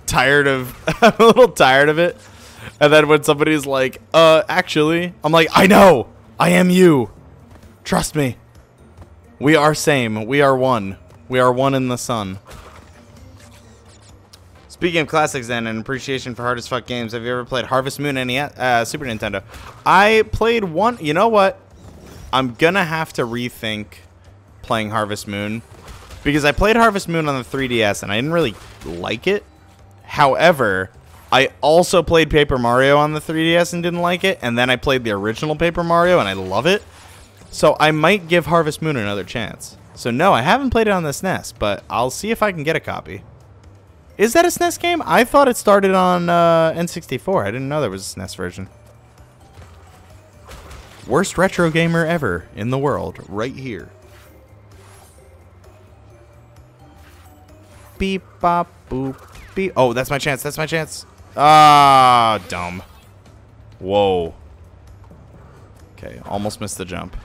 tired of, I'm a little tired of it. And then when somebody's like, uh, actually, I'm like, I know, I am you. Trust me. We are same. We are one. We are one in the sun. Speaking of classics then, and appreciation for hard as fuck games, have you ever played Harvest Moon NES, uh, Super Nintendo? I played one. You know what? I'm gonna have to rethink playing Harvest Moon because I played Harvest Moon on the 3DS and I didn't really like it. However, I also played Paper Mario on the 3DS and didn't like it, and then I played the original Paper Mario and I love it. So I might give Harvest Moon another chance. So no, I haven't played it on the SNES, but I'll see if I can get a copy. Is that a SNES game? I thought it started on uh, N64. I didn't know there was a SNES version. Worst retro gamer ever in the world, right here. Beep, bop, boop, beep. Oh, that's my chance. That's my chance. Ah, dumb. Whoa. Okay, almost missed the jump.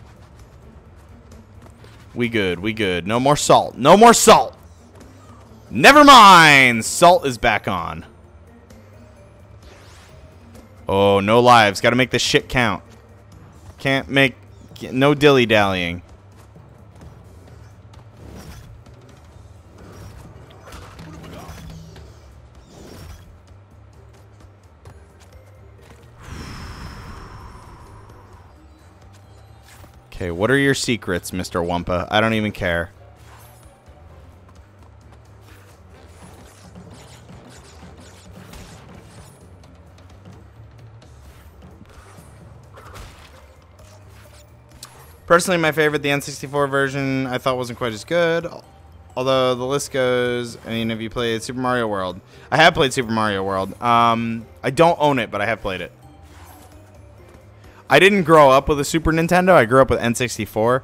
We good, we good. No more salt. No more salt! Never mind! Salt is back on. Oh, no lives. Gotta make this shit count. Can't make... No dilly-dallying. Okay, what are your secrets, Mr. Wumpa? I don't even care. Personally, my favorite, the N64 version, I thought wasn't quite as good. Although the list goes, I mean, have you played Super Mario World? I have played Super Mario World. Um, I don't own it, but I have played it. I didn't grow up with a Super Nintendo. I grew up with N64.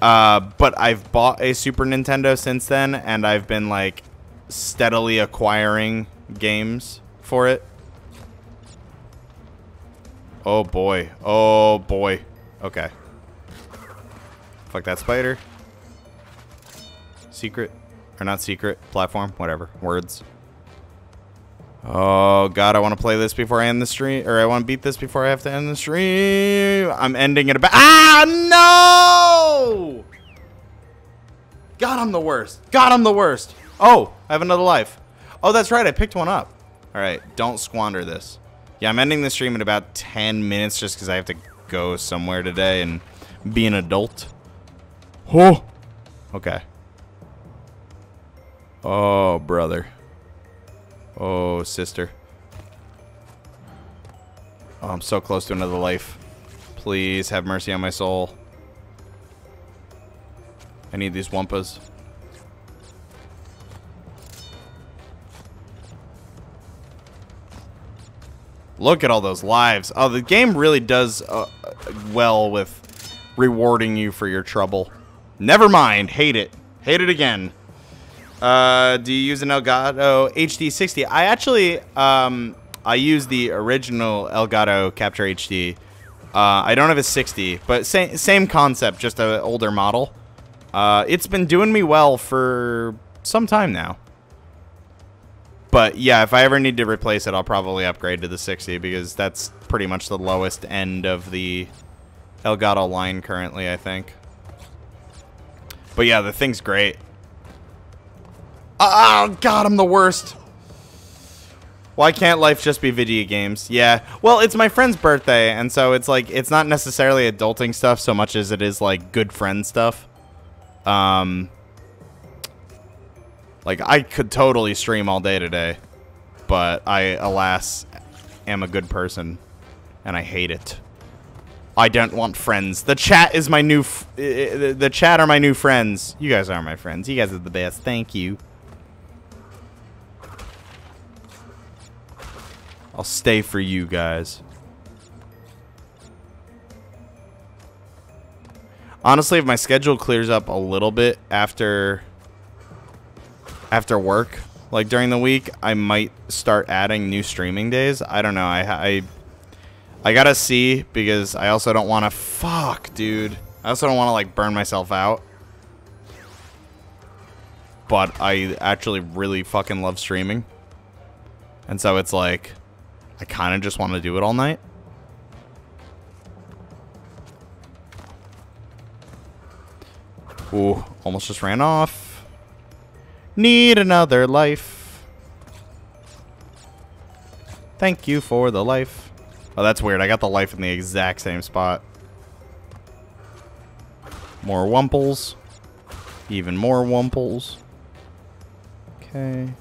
Uh, but I've bought a Super Nintendo since then, and I've been like steadily acquiring games for it. Oh boy. Oh boy. Okay. Fuck that spider. Secret. Or not secret. Platform. Whatever. Words. Oh, God. I want to play this before I end the stream. Or I want to beat this before I have to end the stream. I'm ending it about. Ah, no! God, I'm the worst. God, I'm the worst. Oh, I have another life. Oh, that's right. I picked one up. All right. Don't squander this. Yeah, I'm ending the stream in about 10 minutes just because I have to go somewhere today and be an adult. Oh. Okay. Oh, brother. Oh, sister. Oh, I'm so close to another life. Please have mercy on my soul. I need these wumpas. Look at all those lives. Oh, the game really does uh, well with rewarding you for your trouble. Never mind. Hate it. Hate it again. Uh, do you use an Elgato HD60? I actually, um, I use the original Elgato Capture HD. Uh, I don't have a 60, but same same concept, just an older model. Uh, it's been doing me well for some time now. But yeah, if I ever need to replace it, I'll probably upgrade to the 60 because that's pretty much the lowest end of the Elgato line currently, I think. But yeah, the thing's great. Oh, God, I'm the worst. Why can't life just be video games? Yeah. Well, it's my friend's birthday, and so it's like, it's not necessarily adulting stuff so much as it is like good friend stuff. Um, like, I could totally stream all day today, but I, alas, am a good person, and I hate it. I don't want friends. The chat is my new... the chat are my new friends. You guys are my friends. You guys are the best. Thank you. I'll stay for you guys. Honestly, if my schedule clears up a little bit after after work, like during the week, I might start adding new streaming days. I don't know. I I I gotta see because I also don't want to fuck, dude. I also don't want to like burn myself out. But I actually really fucking love streaming. And so it's like I kind of just want to do it all night. Ooh, almost just ran off. Need another life. Thank you for the life. Oh, that's weird. I got the life in the exact same spot. More wumples. Even more wumples. Okay.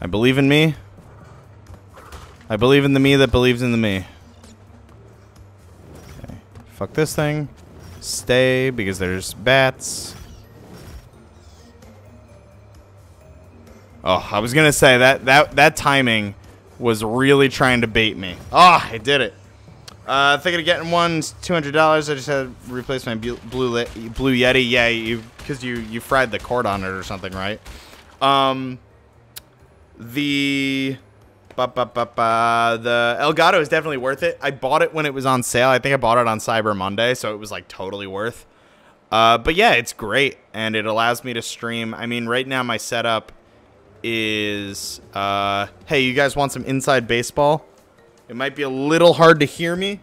I believe in me. I believe in the me that believes in the me. Okay. Fuck this thing. Stay, because there's bats. Oh, I was gonna say that that that timing was really trying to bait me. Ah, oh, I did it. Uh, thinking of getting one, two hundred dollars. I just had to replace my blue blue Yeti. Yeah, you because you you fried the cord on it or something, right? Um, the Ba, ba, ba, ba. The Elgato is definitely worth it. I bought it when it was on sale. I think I bought it on Cyber Monday, so it was like totally worth. Uh, but yeah, it's great, and it allows me to stream. I mean, right now my setup is, uh, hey, you guys want some inside baseball? It might be a little hard to hear me.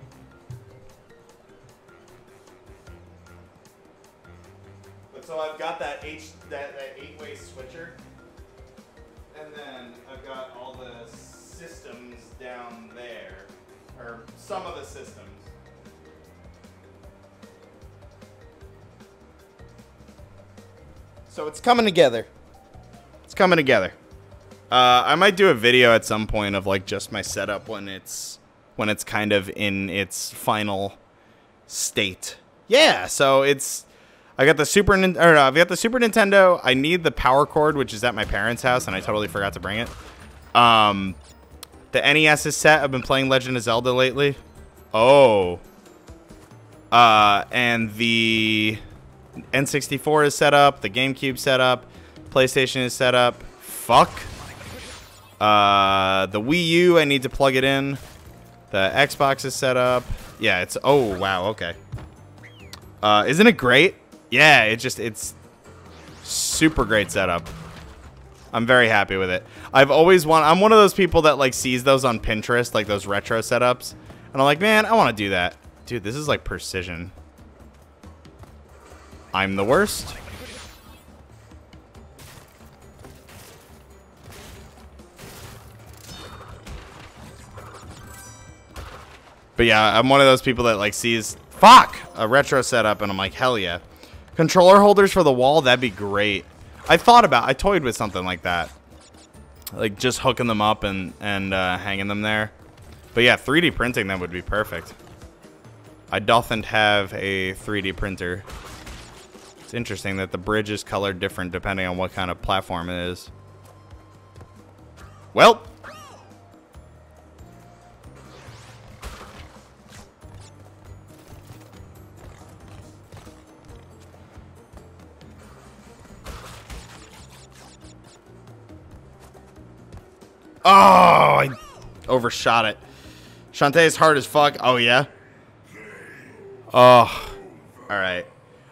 But so I've got that H that, that eight-way switcher, and then I've got all the systems down there, or some of the systems. So it's coming together. Coming together. Uh, I might do a video at some point of like just my setup when it's when it's kind of in its final state. Yeah, so it's I got the Super or no, I've got the Super Nintendo. I need the power cord, which is at my parents' house, and I totally forgot to bring it. Um, the NES is set. I've been playing Legend of Zelda lately. Oh. Uh, and the N64 is set up. The GameCube set up. PlayStation is set up. Fuck. Uh, the Wii U, I need to plug it in. The Xbox is set up. Yeah, it's... Oh, wow, okay. Uh, isn't it great? Yeah, it just it's super great setup. I'm very happy with it. I've always want. I'm one of those people that like sees those on Pinterest, like those retro setups, and I'm like, man, I want to do that. Dude, this is like precision. I'm the worst. But yeah, I'm one of those people that like sees fuck a retro setup and I'm like, hell yeah. Controller holders for the wall, that'd be great. I thought about I toyed with something like that. Like just hooking them up and and uh, hanging them there. But yeah, 3D printing them would be perfect. I dothn't have a 3D printer. It's interesting that the bridge is colored different depending on what kind of platform it is. Well, Oh, I overshot it. Shantae is hard as fuck. Oh yeah. Oh, all right.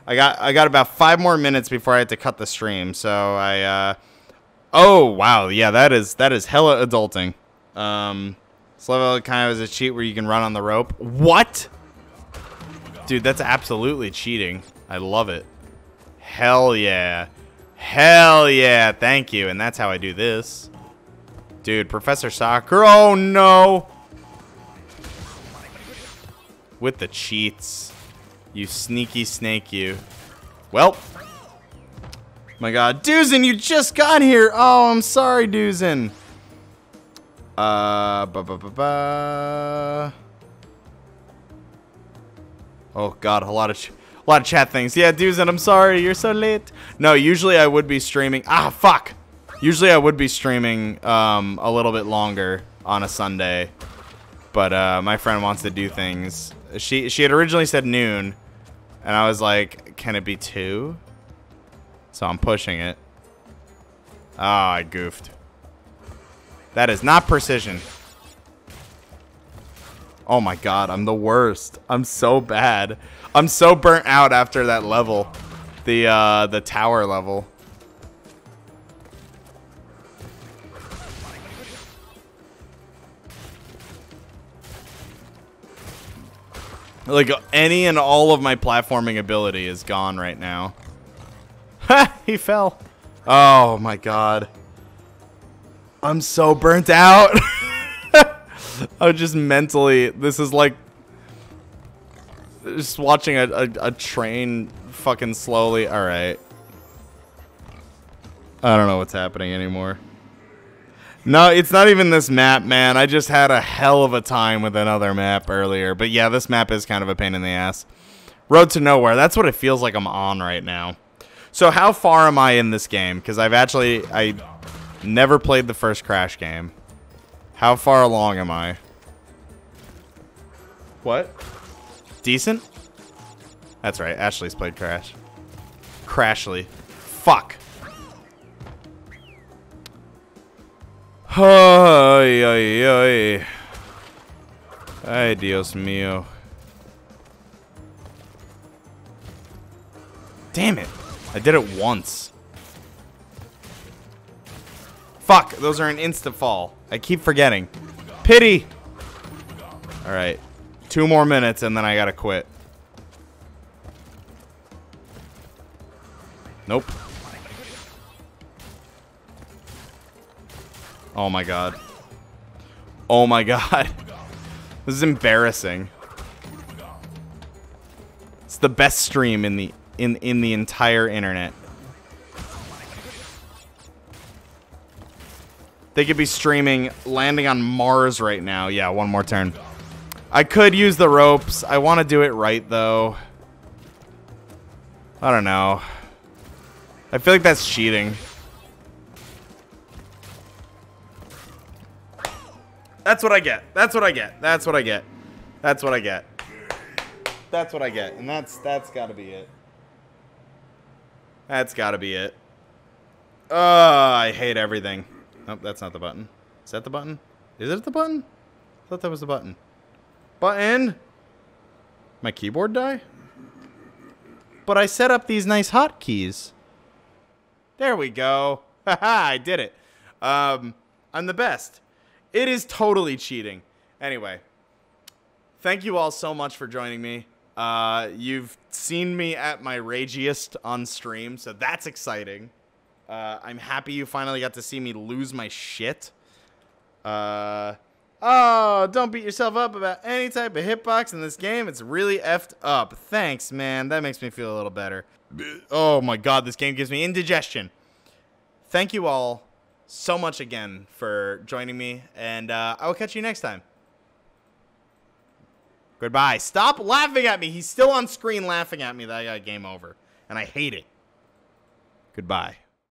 I got I got about five more minutes before I had to cut the stream. So I. Uh, oh wow, yeah, that is that is hella adulting. Um, this level kind of is a cheat where you can run on the rope. What? Dude, that's absolutely cheating. I love it. Hell yeah. Hell yeah. Thank you. And that's how I do this. Dude, Professor Soccer. Oh, no. With the cheats. You sneaky snake, you. Well. My god. Duzin, you just got here. Oh, I'm sorry, Duzin. Uh, ba ba ba ba. Oh god, a lot of a lot of chat things. Yeah, Duzin, I'm sorry. You're so late. No, usually I would be streaming. Ah, fuck. Usually I would be streaming um, a little bit longer on a Sunday, but uh, my friend wants to do things. She she had originally said noon, and I was like, can it be two? So I'm pushing it. Oh, I goofed. That is not precision. Oh my god, I'm the worst. I'm so bad. I'm so burnt out after that level. The uh, the tower level. Like, any and all of my platforming ability is gone right now. Ha! he fell. Oh, my God. I'm so burnt out. I'm just mentally... This is like... Just watching a, a, a train fucking slowly... Alright. I don't know what's happening anymore. No, it's not even this map, man. I just had a hell of a time with another map earlier. But yeah, this map is kind of a pain in the ass. Road to Nowhere. That's what it feels like I'm on right now. So how far am I in this game? Because I've actually... I never played the first Crash game. How far along am I? What? Decent? That's right. Ashley's played Crash. Crashly. Fuck. Ay, ay, ay. Ay, Dios mío. Damn it. I did it once. Fuck, those are an instant fall. I keep forgetting. Pity! Alright. Two more minutes and then I gotta quit. Nope. Oh my god. Oh my god. This is embarrassing. It's the best stream in the in in the entire internet. They could be streaming landing on Mars right now. Yeah, one more turn. I could use the ropes. I want to do it right though. I don't know. I feel like that's cheating. That's what I get. That's what I get. That's what I get. That's what I get. That's what I get. And that's that's got to be it. That's got to be it. Oh, I hate everything. Nope, that's not the button. Is that the button? Is it the button? I thought that was the button. Button? My keyboard die? but I set up these nice hotkeys. There we go. Haha, I did it. Um, I'm the best. It is totally cheating. Anyway, thank you all so much for joining me. Uh, you've seen me at my ragiest on stream, so that's exciting. Uh, I'm happy you finally got to see me lose my shit. Uh, oh, don't beat yourself up about any type of hitbox in this game. It's really effed up. Thanks, man. That makes me feel a little better. Oh my god, this game gives me indigestion. Thank you all so much again for joining me, and uh, I will catch you next time. Goodbye. Stop laughing at me. He's still on screen laughing at me that I got game over, and I hate it. Goodbye.